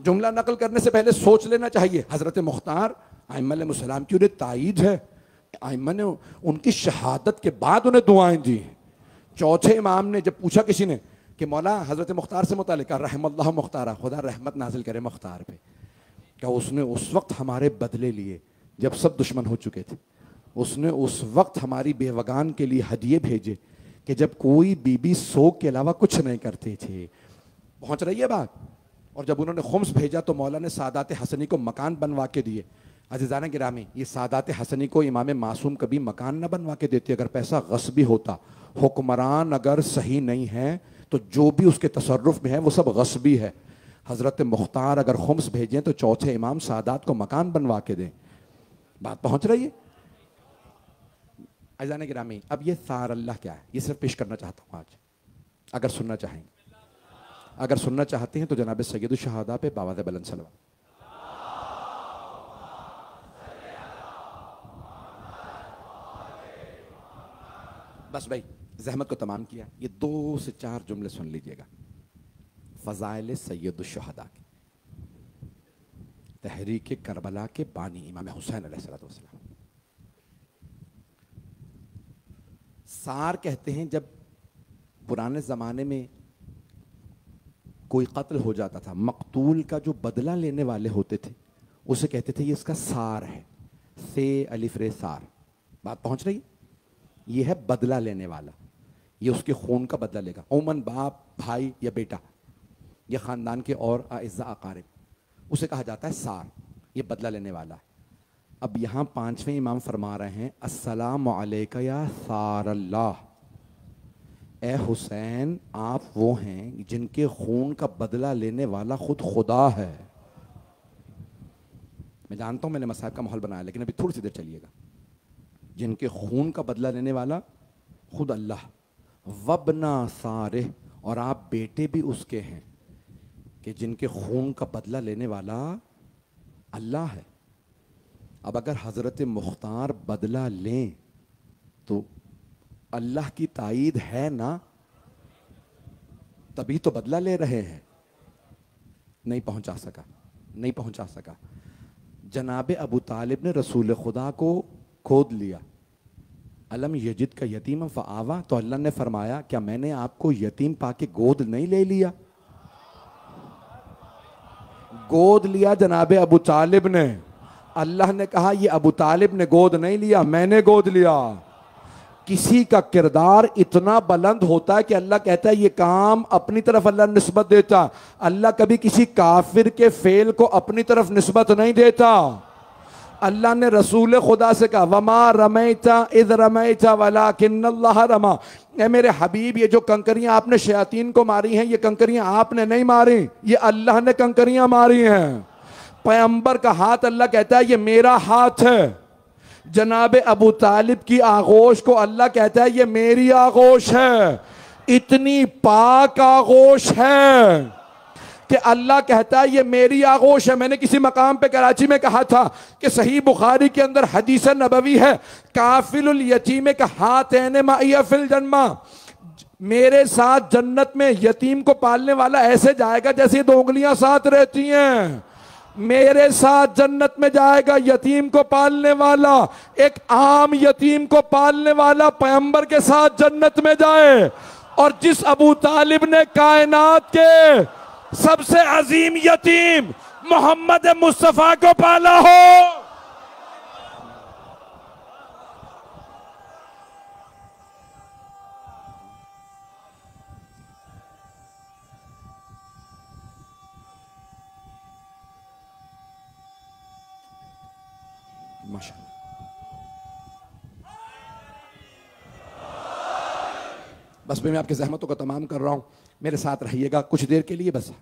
Speaker 10: जुमला नकल करने से पहले सोच लेना चाहिए। हज़रत मुख्तार आयम की उन्हें ताइद है। आयमा ने उनकी शहादत के बाद उन्हें दुआएँ दी। चौथे इमाम ने जब पूछा किसी ने कि, मौला, हज़रत मुख्तार से मुतल रहमल्ला मुख्तारा, खुदा रहमत नाजिल करे मुख्तार पे। क्या उसने उस वक्त हमारे बदले लिए जब सब दुश्मन हो चुके थे? उसने उस वक्त हमारी बेवगान के लिए हदिये भेजे कि जब कोई बीबी सोग के अलावा कुछ नहीं करते थे। पहुँच रही है बात? और जब उन्होंने खुम्स भेजा तो मौला ने सादात हसनी को मकान बनवा के दिए। अजीज़ाना गिरामी, ये सादात हसनी को इमाम मासूम कभी मकान न बनवा के देते, अगर पैसा गसबी होता। हुक्मरान अगर सही नहीं है तो जो भी उसके तसरफ में है, वो सब गसबी है। हज़रत मुख्तार अगर खुम्स भेजें तो चौथे इमाम सादात को मकान बनवा के दें। बात पहुँच रही है? अजान गिरामी, अब ये सार अल्लाह क्या है? ये सिर्फ़ पेश करना चाहता हूँ आज। अगर सुनना चाहेंगे। अगर सुनना चाहते हैं तो जनाब सैद शहादा पे बाबा बलन सलवा। बस भाई, जहमत को तमाम किया। ये दो से चार जुमले सुन लीजिएगा। फ़जाइल शहदा के तहरीक करबला के बानी इमाम हुसैन सलाम सार कहते हैं, जब पुराने ज़माने में कोई कत्ल हो जाता था, मकतूल का जो बदला लेने वाले होते थे, उसे कहते थे, ये इसका सार है। से अलिफ्रे सार। बात पहुँच रही? ये है बदला लेने वाला। ये उसके खून का बदला लेगा। ओमन बाप, भाई या बेटा, या ख़ानदान के और आज़ा अकारब उसे कहा जाता है सार। ये बदला लेने वाला है। अब यहाँ पाँचवें इमाम फरमा रहे हैं, अस्सलाम या सारल्लाह ए हुसैन, आप वो हैं जिनके खून का बदला लेने वाला खुद खुदा है। मैं जानता हूँ मैंने मसाहब का माहौल बनाया, लेकिन अभी थोड़ी सी देर चलिएगा। जिनके खून का बदला लेने वाला खुद अल्लाह। वबना सारे, और आप बेटे भी उसके हैं कि जिनके खून का बदला लेने वाला अल्लाह है। अब अगर हज़रत मुख्तार बदला लें तो अल्लाह की तायद है ना? तभी तो बदला ले रहे हैं। नहीं पहुँचा सका, नहीं पहुँचा सका। जनाब अबू तालिब ने रसूल खुदा को खोद लिया। अलम यजिद का यतीम फ़ावा तो अल्लाह ने फरमाया, क्या मैंने आपको यतीम पाके गोद नहीं ले लिया? गोद लिया जनाब अबू तालिब ने। अल्लाह ने कहा, ये अबू तालिब ने गोद नहीं लिया, मैंने गोद लिया। किसी का किरदार इतना बुलंद होता है कि अल्लाह कहता है, ये काम अपनी तरफ़ अल्लाह नस्बत देता, अल्लाह कभी किसी काफिर के फेल को अपनी तरफ़ नस्बत नहीं देता। अल्लाह ने रसूल खुदा से कहा वमा रमैता इज़ रमैता वाला किन्नल्लाह रमा ए मेरे हबीब ये जो कंकरियाँ आपने शयातीन को मारी हैं ये कंकरियाँ आपने नहीं मारी ये अल्लाह ने कंकरियाँ मारी हैं पैम्बर का हाथ अल्लाह कहता है ये मेरा हाथ है जनाब अबू तालिब की आगोश को अल्लाह कहता है ये मेरी आगोश है इतनी पाक आगोश है कि अल्लाह कहता है, ये मेरी आगोश है। मैंने किसी मकाम पे कराची में कहा था कि सही बुखारी के अंदर हदीस नबवी है काफिल यतीम का हाथ फिल जन्मा। मेरे साथ जन्नत में यतीम को पालने वाला ऐसे जाएगा जैसे दो उंगलियाँ साथ रहती हैं। मेरे साथ जन्नत में जाएगा यतीम को पालने वाला, एक आम यतीम को पालने वाला पैम्बर के साथ जन्नत में जाए। और जिस अबू तालिब ने कायनात के सबसे अजीम यतीम मोहम्मद मुस्तफ़ा को पाला हो। बस मैं आपकी जहमतों को तमाम कर रहा हूँ। मेरे साथ रहिएगा कुछ देर के लिए बस।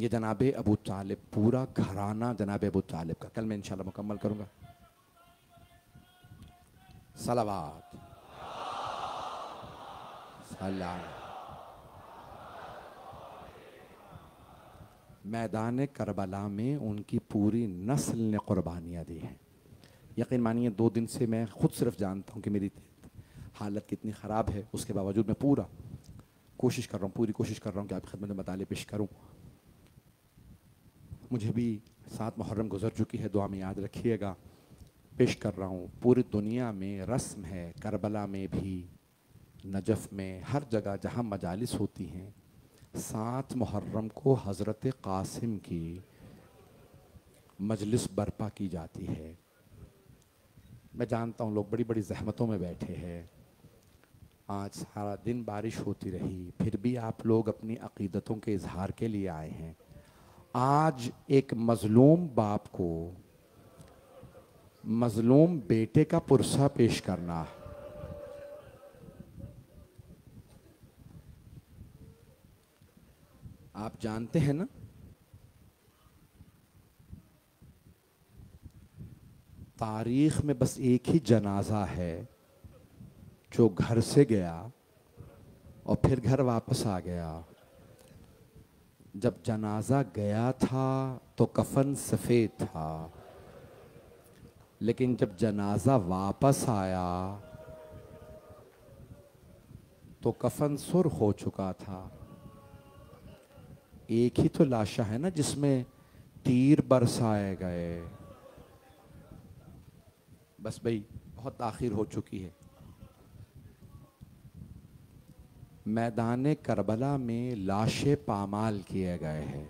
Speaker 10: ये जनाब अबू तालिब, पूरा घराना जनाब अबू तालिब का। कल मैं इंशाल्लाह मुकम्मल करूँगा। सलावात। मैदान करबला में उनकी पूरी नस्ल ने कुर्बानियाँ दी हैं। यकीन मानिए, दो दिन से मैं खुद सिर्फ़ जानता हूँ कि मेरी हालत कितनी ख़राब है, उसके बावजूद मैं पूरा कोशिश कर रहा हूँ, पूरी कोशिश कर रहा हूँ कि आपकी खदमत में मताले पेश करूँ। मुझे भी सात मुहर्रम गुजर चुकी है, दुआ में याद रखिएगा। पेश कर रहा हूँ, पूरी दुनिया में रस्म है, करबला में भी, नजफ़ में, हर जगह जहाँ मजालिस होती हैं, सात मुहर्रम को हज़रत कासिम की मजलिस बर्पा की जाती है। मैं जानता हूँ लोग बड़ी बड़ी जहमतों में बैठे हैं। आज सारा दिन बारिश होती रही, फिर भी आप लोग अपनी अकीदतों के इजहार के लिए आए हैं। आज एक मज़लूम बाप को, मज़लूम बेटे का पुरसा पेश करना। आप जानते हैं ना? तारीख में बस एक ही जनाजा है। जो घर से गया और फिर घर वापस आ गया। जब जनाजा गया था तो कफन सफ़ेद था, लेकिन जब जनाजा वापस आया तो कफन सुर हो चुका था। एक ही तो लाशा है ना जिसमें तीर बरसाए गए। बस भाई, बहुत आखिर हो चुकी है। मैदान करबला में लाशें पामाल किए गए हैं।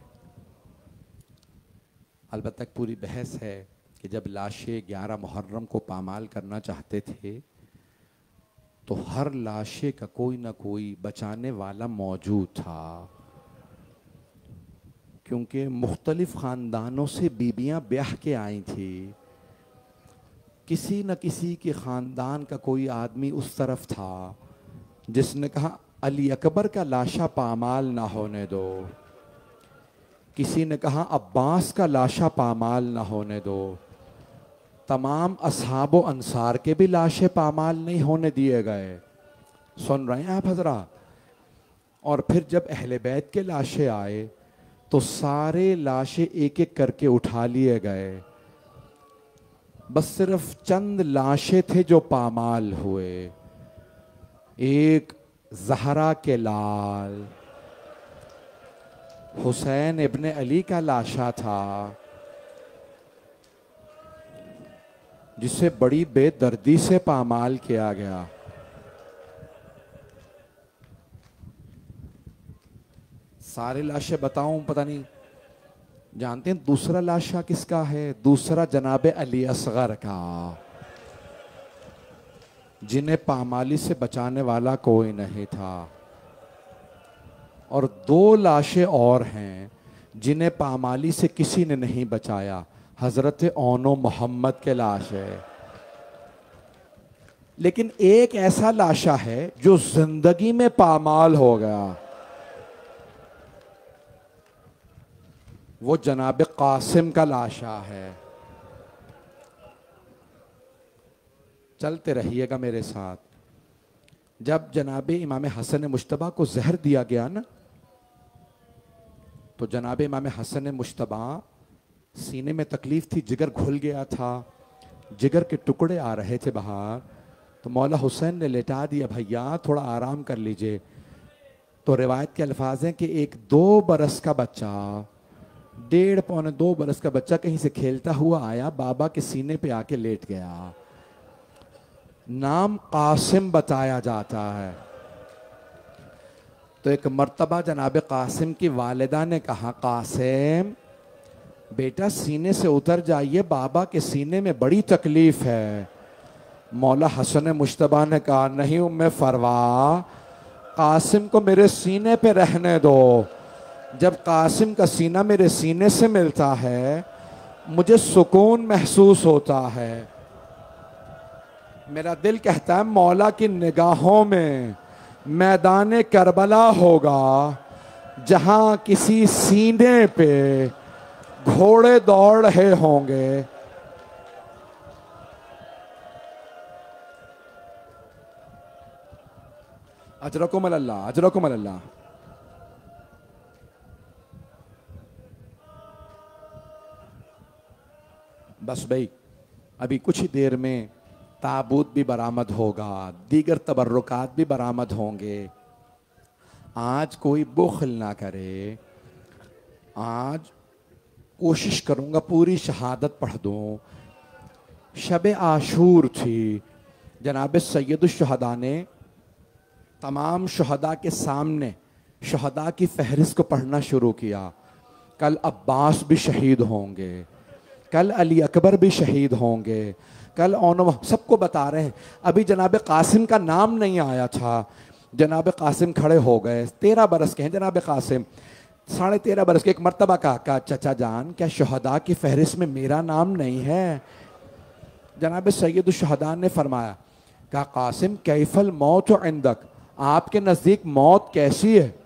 Speaker 10: अलबत् पूरी बहस है कि जब लाशें ग्यारह मुहर्रम को पामाल करना चाहते थे तो हर लाशे का कोई ना कोई बचाने वाला मौजूद था। क्योंकि मुख्तलिफ़ ख़ानदानों से बीबियाँ ब्याह के आई थी। किसी न किसी के ख़ानदान का कोई आदमी उस तरफ़ था, जिसने कहा अली अकबर का लाशा पामाल ना होने दो। किसी ने कहा, अब्बास का लाशा पामाल ना होने दो। तमाम असहाब अंसार के भी लाशें पामाल नहीं होने दिए गए। सुन रहे हैं आप हजरा? और फिर जब अहले बैत के लाशें आए तो सारे लाशें एक एक करके उठा लिए गए। बस सिर्फ़ चंद लाशें थे जो पामाल हुए। एक जहरा के लाल। हुसैन इब्ने अली का लाशा था, जिसे बड़ी बेदर्दी से पामाल किया गया। सारे लाशें बताऊँ, पता नहीं, जानते हैं दूसरा लाशा किसका है? दूसरा जनाब अली असगर का। जिन्हें पामाली से बचाने वाला कोई नहीं था। और दो लाशें और हैं जिन्हें पामाली से किसी ने नहीं बचाया। हज़रत ओनो मोहम्मद के लाश है। लेकिन एक ऐसा लाशा है जो ज़िंदगी में पामाल हो गया। वो जनाब कासिम का लाशा है। चलते रहिएगा मेरे साथ। जब जनाब इमाम हसन मुशतबा को जहर दिया गया ना तो जनाब इमाम हसन मुशतबा सीने में तकलीफ़ थी, जिगर घुल गया था, जिगर के टुकड़े आ रहे थे बाहर तो मौला हुसैन ने लेटा दिया, भैया, थोड़ा आराम कर लीजिए। तो रिवायत के अल्फाज हैं कि एक दो बरस का बच्चा, डेढ़ पौने दो बरस का बच्चा कहीं से खेलता हुआ आया, बाबा के सीने पे आके लेट गया। नाम कासिम बताया जाता है। तो एक मर्तबा जनाब कासिम की वालिदा ने कहा, कासिम, बेटा सीने से उतर जाइए, बाबा के सीने में बड़ी तकलीफ़ है। मौला हसन मुश्तबा ने कहा, नहीं उम्मे, फरवा, कासिम को मेरे सीने पे रहने दो। जब कासिम का सीना मेरे सीने से मिलता है, मुझे सुकून महसूस होता है। मेरा दिल कहता है, मौला की निगाहों में मैदान करबला होगा, जहाँ किसी सीने पे घोड़े दौड़ रहे होंगे। अजरकुम अल्लाह, अजरकुम मल्ला बस भाई, अभी कुछ ही देर में ताबूत भी बरामद होगा, दीगर तबर्रुकात भी बरामद होंगे। आज कोई बुखल ना करे, आज कोशिश करूँगा पूरी शहादत पढ़ दूँ। शब आशूर थी, जनाब सैदुलशहदा ने, तमाम शहदा के सामने शहदा की फहरिस्त को पढ़ना शुरू किया। कल अब्बास भी शहीद होंगे, कल अली अकबर भी शहीद होंगे कल ओनो सबको बता रहे हैं। अभी जनाब कासिम का नाम नहीं आया था। जनाब कासिम खड़े हो गए। तेरह बरस के हैं जनाब कासिम। साढ़े तेरह बरस के एक मरतबा का, का चचा जान क्या शहदा की फहरिस्त में मेरा नाम नहीं है? जनाब सैद शहदा ने फरमाया कहा कासिम कैफल मौत इंदक? आपके नज़दीक मौत कैसी है?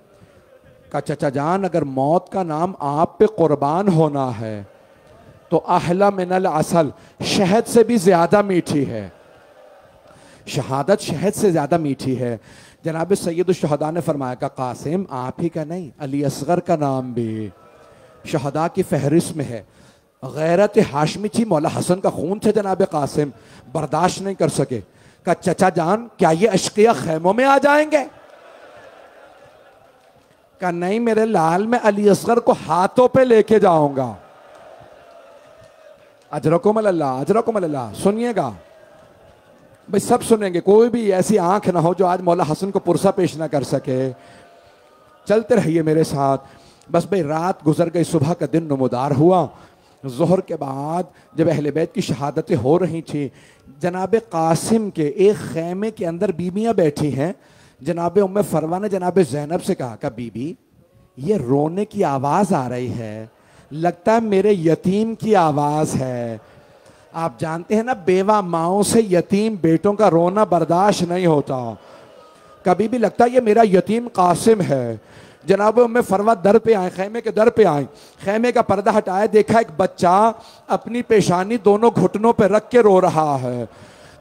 Speaker 10: का चचा जान अगर मौत का नाम आप पे कुर्बान होना है तो अहला मिनल असल, शहद से भी ज़्यादा मीठी है। शहादत शहद से ज़्यादा मीठी है। जनाब सैद शहदा ने फरमाया का कासिम, आप ही का नहीं, अली असगर का नाम भी। शहदा की फहरिस्त में है। गैरत हाशमी थी, मौला हसन का खून थे जनाब कासिम, बर्दाश्त नहीं कर सके। का चचा जान, क्या ये अशकिया खैमों में आ जाएँगे? का नहीं, मेरे लाल, में अली असगर को हाथों पे लेके जाऊँगा। अजरकुम अल्लाह अजरकुम अल्लाह सुनिएगा। भाई सब सुनेंगे, कोई भी ऐसी आँख ना हो जो आज मौला हसन को पुरसा पेश ना कर सके। चलते रहिए मेरे साथ। बस भाई रात गुजर गई, सुबह का दिन नमोदार हुआ। जोहर के बाद जब अहल बैत की शहादतें हो रही थी, जनाब कासिम के एक खैमे के अंदर बीबियाँ बैठी हैं। जनाब उम्म फरवा ने जनाब जैनब से कहा, का बीबी, ये रोने की आवाज़ आ रही है। लगता है मेरे यतीम की आवाज़ है। आप जानते हैं ना, बेवा माओ से यतीम बेटों का रोना बर्दाश्त नहीं होता। कभी भी लगता है ये मेरा यतीम कासिम है। जनाब, में फरवा दर पे आए, खैमे के दर पे आए। खैमे का पर्दा हटाया देखा एक बच्चा अपनी पेशानी दोनों घुटनों पे रख के रो रहा है।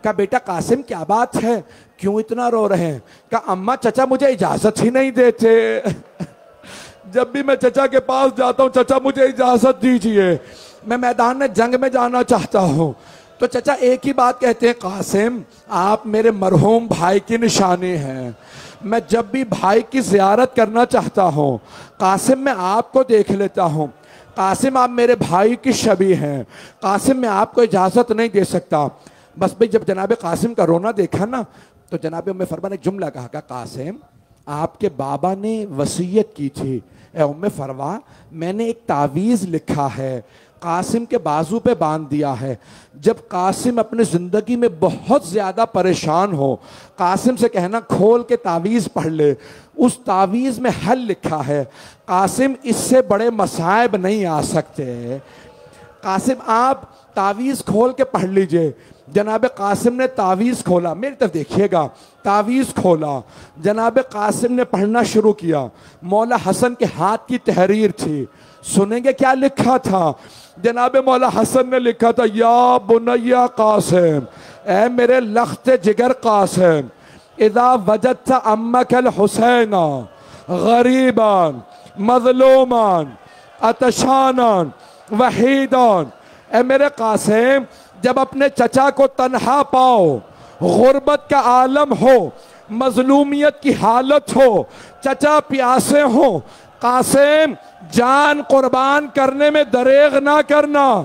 Speaker 10: कहा, बेटा कासिम, क्या बात है? क्यों इतना रो रहे हैं? कहा, अम्मा, चचा मुझे इजाज़त ही नहीं देते। जब भी मैं चचा के पास जाता हूँ, चचा मुझे इजाज़त दीजिए। मैं मैदान में जंग में जाना चाहता हूँ। तो चचा एक ही बात कहते हैं, कासिम, आप मेरे मरहूम भाई की निशानी हैं। मैं जब भी भाई की जियारत करना चाहता हूँ, कासिम, मैं आपको देख लेता हूँ। कासिम, आप मेरे भाई की छवि हैं। कासिम, मैं आपको इजाज़त नहीं दे सकता। बस भाई, जब जनाब कासिम का रोना देखा ना तो जनाब उम्मे फरवा ने जुमला कहा, कासिम, आपके बाबा ने वसीयत की थी। ए उम्मे फरवा, मैंने एक तावीज़ लिखा है, कासिम के बाजू पे बाँध दिया है। जब कासिम अपने ज़िंदगी में बहुत ज़्यादा परेशान हो, कासिम से कहना, खोल के तावीज़ पढ़ ले। उस तावीज़ में हल लिखा है, कासिम, इससे बड़े मसायब नहीं आ सकते। कासिम, आप तावीज़ खोल के पढ़ लीजिए। जनाब कासिम ने तावीज़ खोला। मेरी तरफ़ देखिएगा, तावीज़ खोला। जनाब कासिम ने पढ़ना शुरू किया। मौला हसन के हाथ की तहरीर थी। सुनेंगे क्या लिखा था? जनाब मौला हसन ने लिखा था, या बुनैया कासिम ए मेरे लख्त जिगर कासिम इदा वजत था अम्मकल हुसैना, गरीबान, मजलूमान, अतशानन, वहीदान। ए मेरे कासिम जब अपने चचा को तनहा पाओ, गुर्बत का आलम हो, मजलूमियत की हालत हो, चचा प्यासे हो, कासिम, जान कुर्बान करने में दरेग ना करना,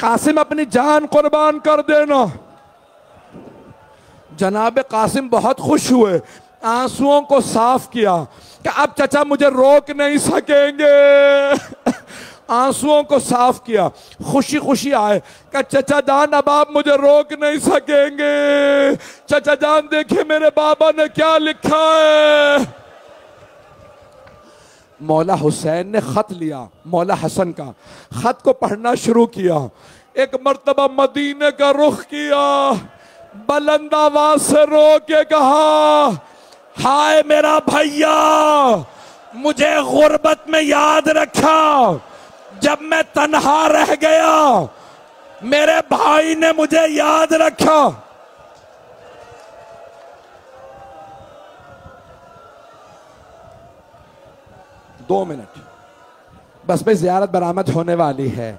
Speaker 10: कासिम अपनी जान कुर्बान कर देना। जनाब कासिम बहुत खुश हुए, आंसुओं को साफ़ किया, कि अब चचा मुझे रोक नहीं सकेंगे। आंसुओं को साफ़ किया। खुशी खुशी आए। कि चचा जान, अब आप मुझे रोक नहीं सकेंगे। चचा जान, देखिए मेरे बाबा ने क्या लिखा है। मौला हुसैन ने खत लिया, मौला हसन का। खत को पढ़ना शुरू किया। एक मरतबा मदीने का रुख किया। बुलंद आवाज़ से रो के कहा, हाय मेरा भैया, मुझे गुर्बत में याद रखा। जब मैं तनहा रह गया, मेरे भाई ने मुझे याद रखा। दो मिनट। बस भाई ज़्यारत बरामद होने वाली है।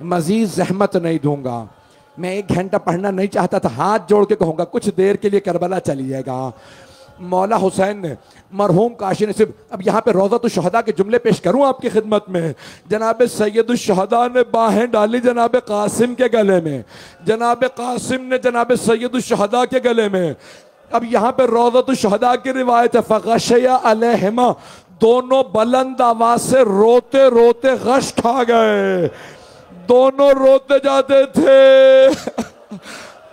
Speaker 10: मजीद जहमत नहीं दूँगा। मैं एक घंटा पढ़ना नहीं चाहता था, हाथ जोड़ के कहूँगा, कुछ देर के लिए करबला चलिएगा। मौला हुसैन ने, मरहूम काशी नसीब अब यहाँ पे रोज़त शहदा के जुमले पेश करूँ आपकी खिदमत में? जनाब सैद शहदा ने बाहें डाली जनाब कासिम के गले में। जनाब कासिम ने जनाब सैद शहदा के गले में। अब यहाँ पे रोज़त शहदा की रिवायत है, फ़गशया अलहमा। दोनों बुलंद आवाज़ से रोते रोते गश खा गए। दोनों रोते जाते थे।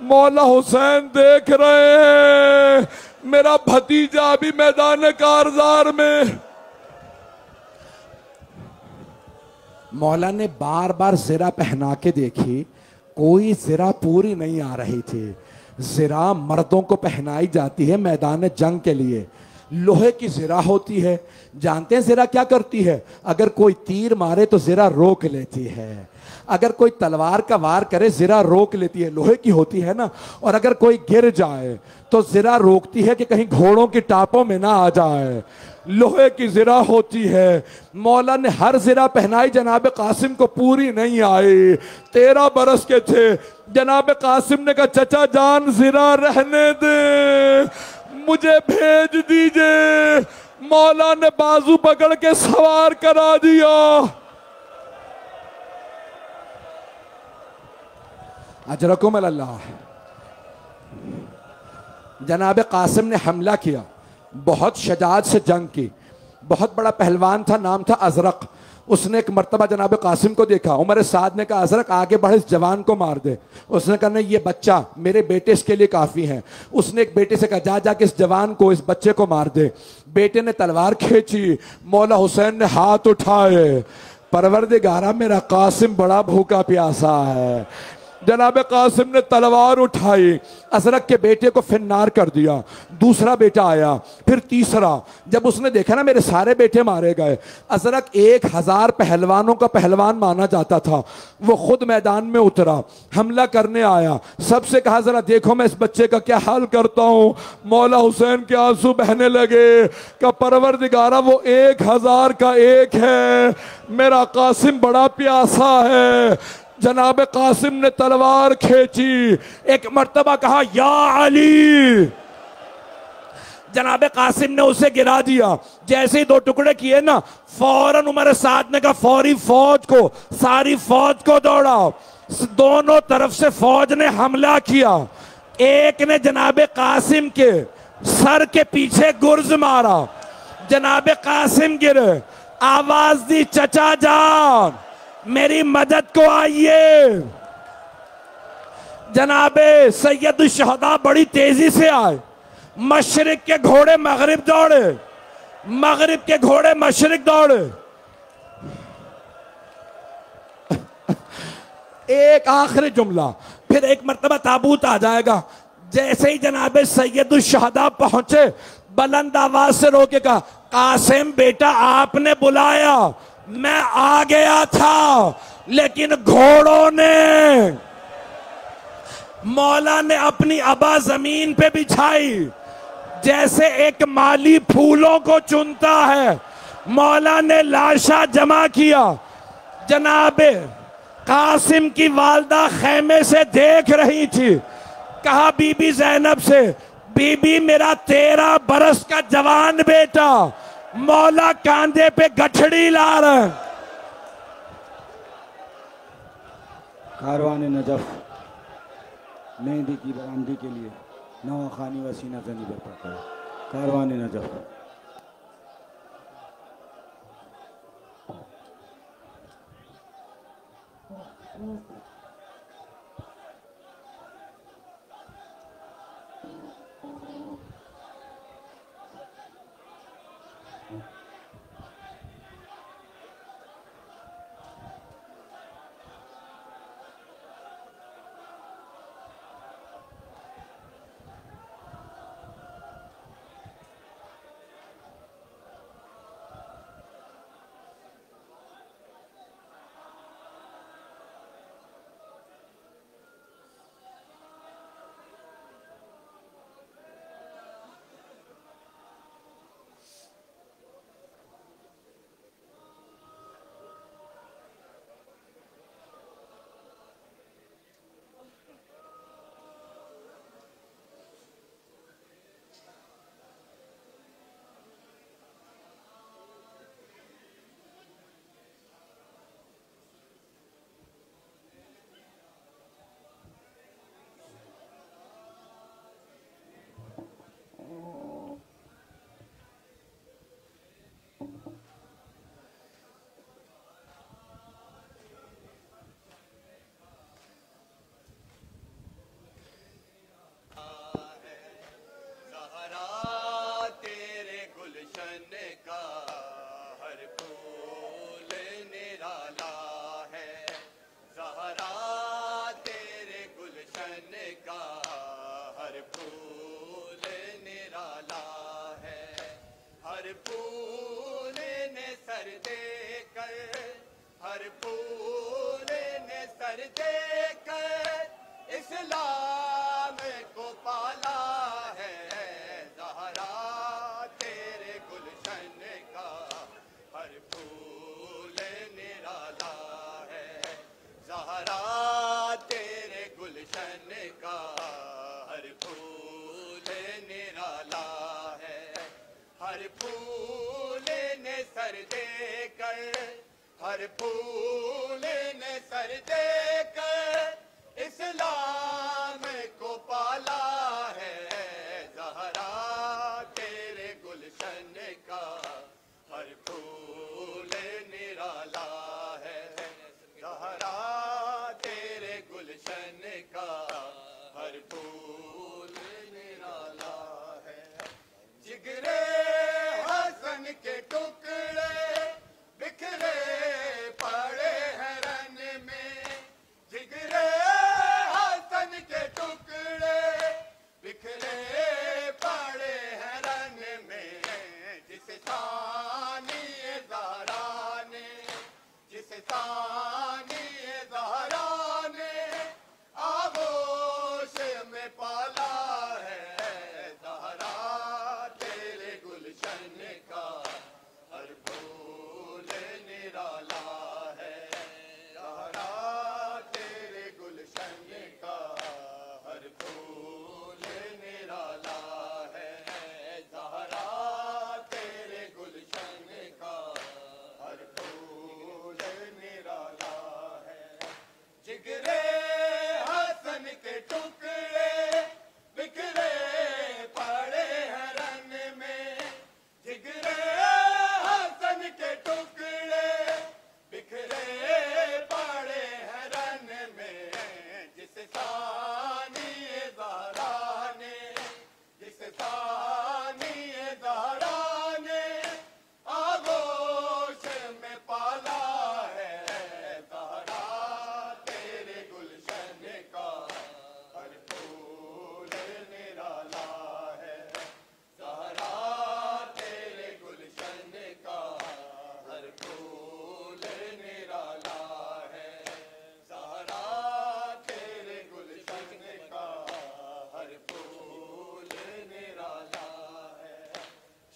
Speaker 10: मौला हुसैन देख रहे हैं। मेरा भतीजा भी मैदान कारजार में। मौला ने बार बार जिरा पहना के देखी, कोई जिरा पूरी नहीं आ रही थी। जिरा मर्दों को पहनाई जाती है मैदान जंग के लिए। लोहे की जिरा होती है। जानते हैं जिरा क्या करती है? अगर कोई तीर मारे तो जिरा रोक लेती है। अगर कोई तलवार का वार करे, जिरा रोक लेती है। लोहे की होती है ना? और अगर कोई गिर जाए तो जिरा रोकती है कि कहीं घोड़ों की टापों में ना आ जाए। लोहे की जिरा होती है। मौला ने हर जिरा पहनाई, जनाब कासिम को पूरी नहीं आई। तेरह बरस के थे। जनाब कासिम ने कहा, चचा जान, जिरा रहने दे। मुझे भेज दीजिए। मौला ने बाजू पकड़ के सवार करा दिया। अजरकुम अल्लाह। जनाब कासिम ने हमला किया। बहुत शजात से जंग की। बहुत बड़ा पहलवान था, नाम था अजरक। उसने एक मरतबा जनाब कासिम को देखा। उमर साद ने कहा, अजरक, आगे बढ़े, इस जवान को मार दे। उसने कहा, नहीं, ये बच्चा मेरे बेटे इसके लिए काफ़ी है। उसने एक बेटे से कहा, जा जाके इस जवान को, इस बच्चे को मार दे। बेटे ने तलवार खींची। मौला हुसैन ने हाथ उठाए। परवरदिगारा, मेरा कासिम बड़ा भूखा प्यासा है। जनाब कासिम ने तलवार उठाई असरक के बेटे को फिन्नार कर दिया। दूसरा बेटा आया, फिर तीसरा। जब उसने देखा ना, मेरे सारे बेटे मारे गए। असरक एक हज़ार पहलवानों का पहलवान माना जाता था। वो खुद मैदान में उतरा, हमला करने आया। सबसे कहा, जरा देखो, मैं इस बच्चे का क्या हाल करता हूँ। मौला हुसैन के आँसू बहने लगे। का परवर दिगारा वो एक हज़ार का एक है। मेरा कासिम बड़ा प्यासा है। जनाब कासिम ने तलवार खींची। एक मरतबा कहा, या अली! जनाब कासिम ने उसे गिरा दिया। जैसे ही दो टुकड़े किए ना, फ़ौरन उमर साथ ने कहा, फौरी फौज को, सारी फौज को दौड़ा दोनों तरफ़ से फौज ने हमला किया। एक ने जनाब कासिम के सर के पीछे गुर्ज मारा। जनाब कासिम गिरे। आवाज़ दी, चचा जान! मेरी मदद को आइए। जनाबे, सैयद शहदा बड़ी तेज़ी से आए। मशरक के घोड़े मगरब दौड़े। मगरब के घोड़े मशरक दौड़े। एक आखिरी जुमला, फिर एक मरतबा ताबूत आ जाएगा। जैसे ही जनाबे सैयद शहदा पहुँचे, बुलंद आवाज़ से रोके कहा, कासिम बेटा, आपने बुलाया। मैं आ गया था, लेकिन घोड़ों ने मौला ने अपनी अबा ज़मीन पे बिछाई। जैसे एक माली फूलों को चुनता है, मौला ने लाशा जमा किया। जनाबे, कासिम की वालदा खेमे से देख रही थी। कहा, बीबी जैनब से, बीबी मेरा तेरह बरस का जवान बेटा मौला कांधे पे गठड़ी ला रहे
Speaker 11: कारवान नजफ, मेहंदी की बरामदी के लिए नवा खानी वसीना जनी बरपा करो कारवान नजफ।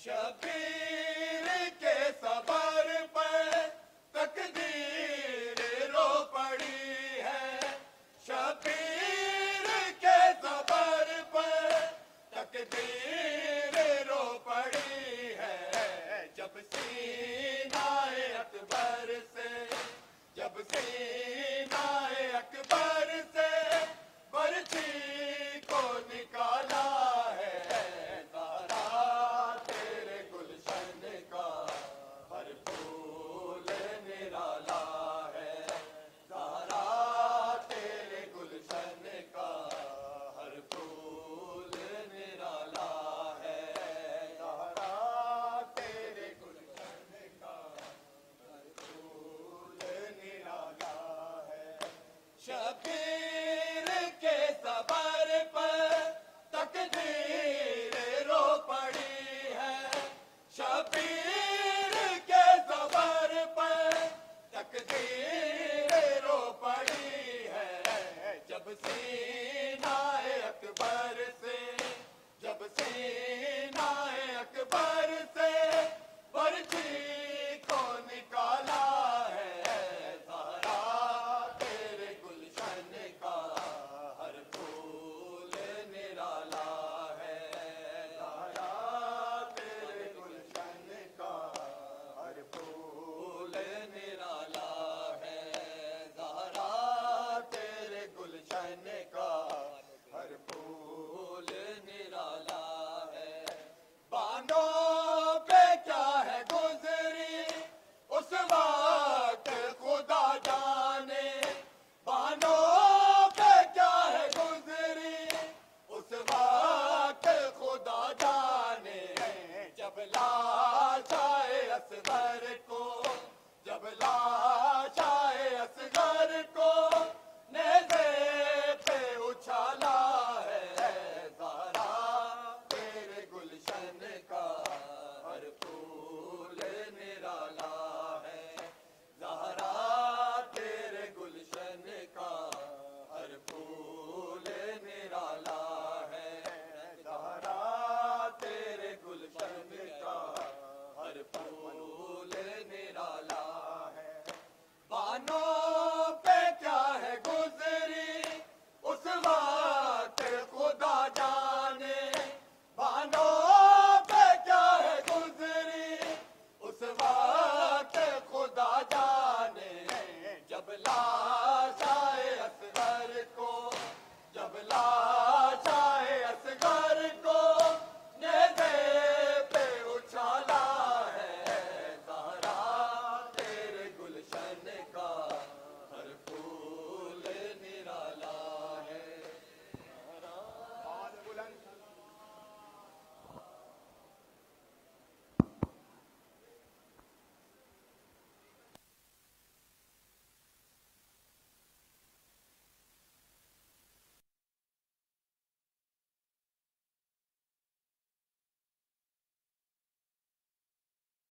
Speaker 12: शबीर के सबर पर
Speaker 11: तकदीर रो पड़ी है। शबीर के सबर पर तकदीर रो पड़ी है। जब सीनाए अकबर से, जब सीना